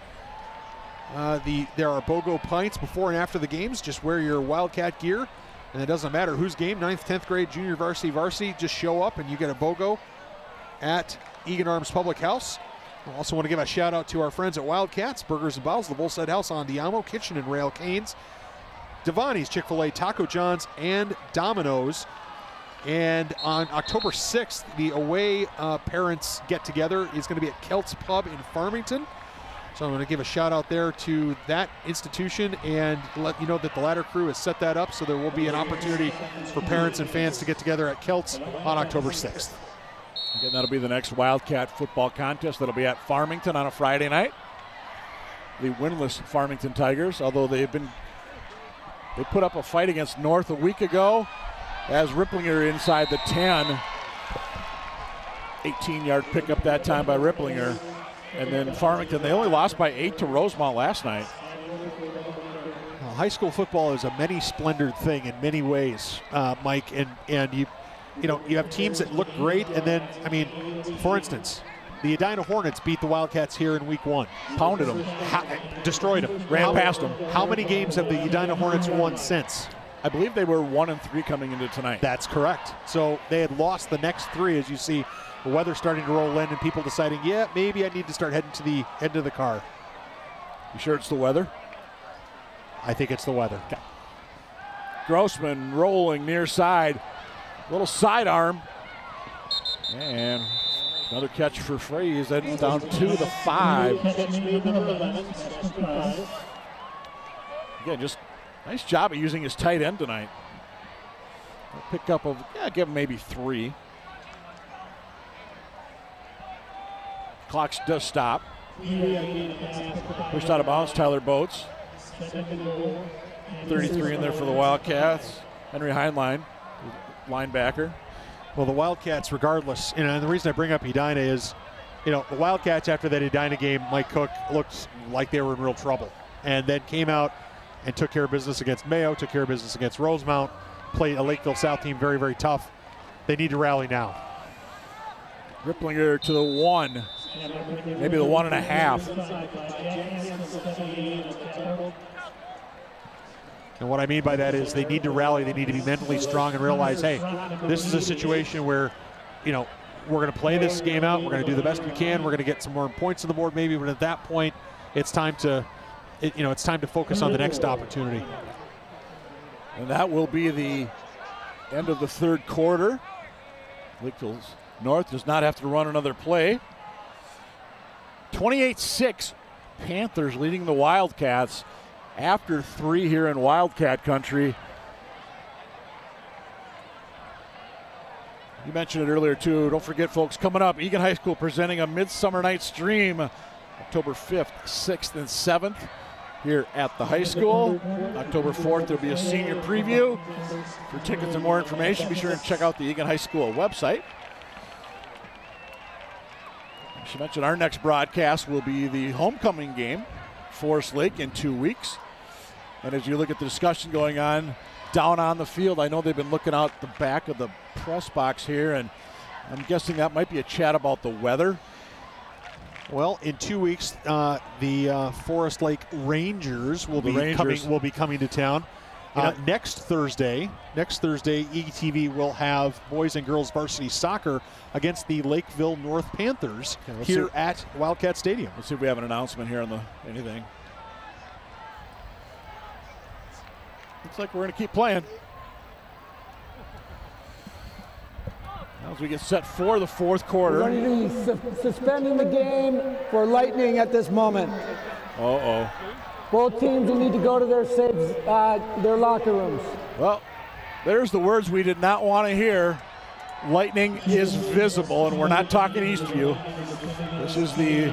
Uh, the there are BOGO pints before and after the games. Just wear your Wildcat gear, and it doesn't matter whose game, 9th, 10th grade, junior varsity, varsity. Just show up and you get a BOGO at Eagan Arms Public House. I also want to give a shout out to our friends at Wildcats, Burgers and Bowls, the Bullside House on Diamo, Kitchen and Rail Canes, Davanni's, Chick fil A, Taco John's, and Domino's. And on October 6th, the away uh, parents get together is going to be at Kelt's Pub in Farmington. So I'm going to give a shout out there to that institution and let you know that the ladder crew has set that up so there will be an opportunity for parents and fans to get together at Kelt's on October 6th. Again, that'll be the next Wildcat football contest. That'll be at Farmington on a Friday night. The winless Farmington Tigers, although they've been they put up a fight against North a week ago as Ripplinger inside the 10. 18 yard pickup that time by Ripplinger. And then Farmington, they only lost by eight to Rosemount last night. Well, high school football is a many splendored thing in many ways, uh, Mike, and, and you you know, you have teams that look great, and then, I mean, for instance, the Edina Hornets beat the Wildcats here in week one. Pounded them. How, destroyed them. Ran how, past them. How many games have the Edina Hornets won since? I believe they were one and three coming into tonight. That's correct. So they had lost the next three, as you see the weather starting to roll in and people deciding, yeah, maybe I need to start heading to the end of the car. You sure it's the weather? I think it's the weather. Okay. Grossman rolling near side. Little sidearm. And another catch for Freeze. Then down to the five. Again, just nice job of using his tight end tonight. A pickup of, yeah, give him maybe three. Clock does stop. Pushed out of bounds, Tyler Boats. 33 in there for the Wildcats. Henry Heinlein linebacker. Well, the Wildcats, regardless, you know, and the reason I bring up Edina is, you know, the Wildcats after that Edina game, Mike Cook looked like they were in real trouble, and then came out and took care of business against Mayo, took care of business against Rosemount, played a Lakeville South team very, very tough. They need to rally now. Ripplinger to the one, maybe the one and a half. And what I mean by that is they need to rally, they need to be mentally strong and realize, hey, this is a situation where, you know, we're going to play this game out. We're going to do the best we can. We're going to get some more points on the board, maybe. But at that point, it's time to, it, you know, it's time to focus on the next opportunity. And that will be the end of the third quarter. Lakeville North does not have to run another play. 28 6, Panthers leading the Wildcats after three here in Wildcat country. You mentioned it earlier, too. Don't forget, folks, coming up, Eagan High School presenting a Midsummer Night's Dream October 5th, 6th, and 7th here at the high school. October 4th, there'll be a senior preview. For tickets and more information, be sure and check out the Eagan High School website. She mentioned our next broadcast will be the homecoming game, Forest Lake, in two weeks. And as you look at the discussion going on down on the field, I know they've been looking out the back of the press box here, and I'm guessing that might be a chat about the weather. Well, in two weeks, uh, the uh, Forest Lake Rangers will The be Rangers. coming. Will be coming to town. Uh, next Thursday, next Thursday, ETV will have boys and girls varsity soccer against the Lakeville North Panthers let's here see. at Wildcat Stadium. Let's see if we have an announcement here on the anything. Looks like we're going to keep playing. As we get set for the fourth quarter. We're going to be su- suspending the game for lightning at this moment. Uh oh. Both teams will need to go to their safe, uh, their locker rooms. Well, there's the words we did not want to hear. Lightning is visible, and we're not talking Eastview. This is the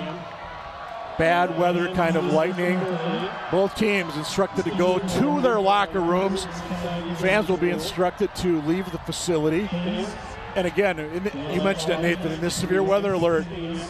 bad weather kind of lightning. Both teams instructed to go to their locker rooms. Fans will be instructed to leave the facility. And again, in the, you mentioned it, Nathan, in this severe weather alert,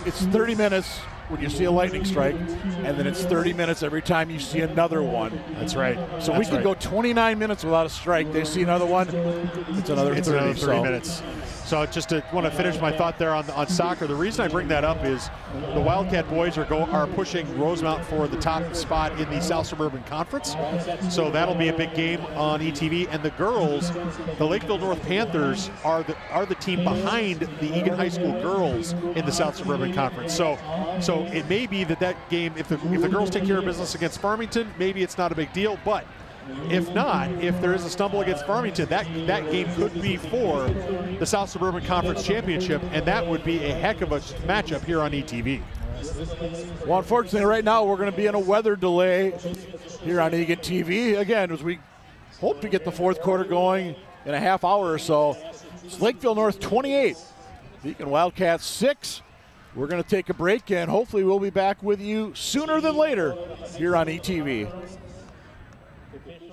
it's 30 minutes when you see a lightning strike, and then it's 30 minutes every time you see another one. That's right. So we That's could right. go 29 minutes without a strike. They see another one, it's another It's 30. another 30 so- minutes. So just to want to finish my thought there on on soccer. The reason I bring that up is the Wildcat boys are go are pushing Rosemount for the top spot in the South Suburban Conference. So that'll be a big game on ETV. And the girls, the Lakeville North Panthers are the are the team behind the Eagan High School girls in the South Suburban Conference. So so it may be that that game, if the if the girls take care of business against Farmington, maybe it's not a big deal, but. If not, if there is a stumble against Farmington, that that game could be for the South Suburban Conference Championship, and that would be a heck of a matchup here on ETV. Well, unfortunately, right now we're going to be in a weather delay here on Eagan TV. Again, as we hope to get the fourth quarter going in a half hour or so. It's Lakeville North 28, Beacon Wildcats 6. We're going to take a break, and hopefully we'll be back with you sooner than later here on E ETV.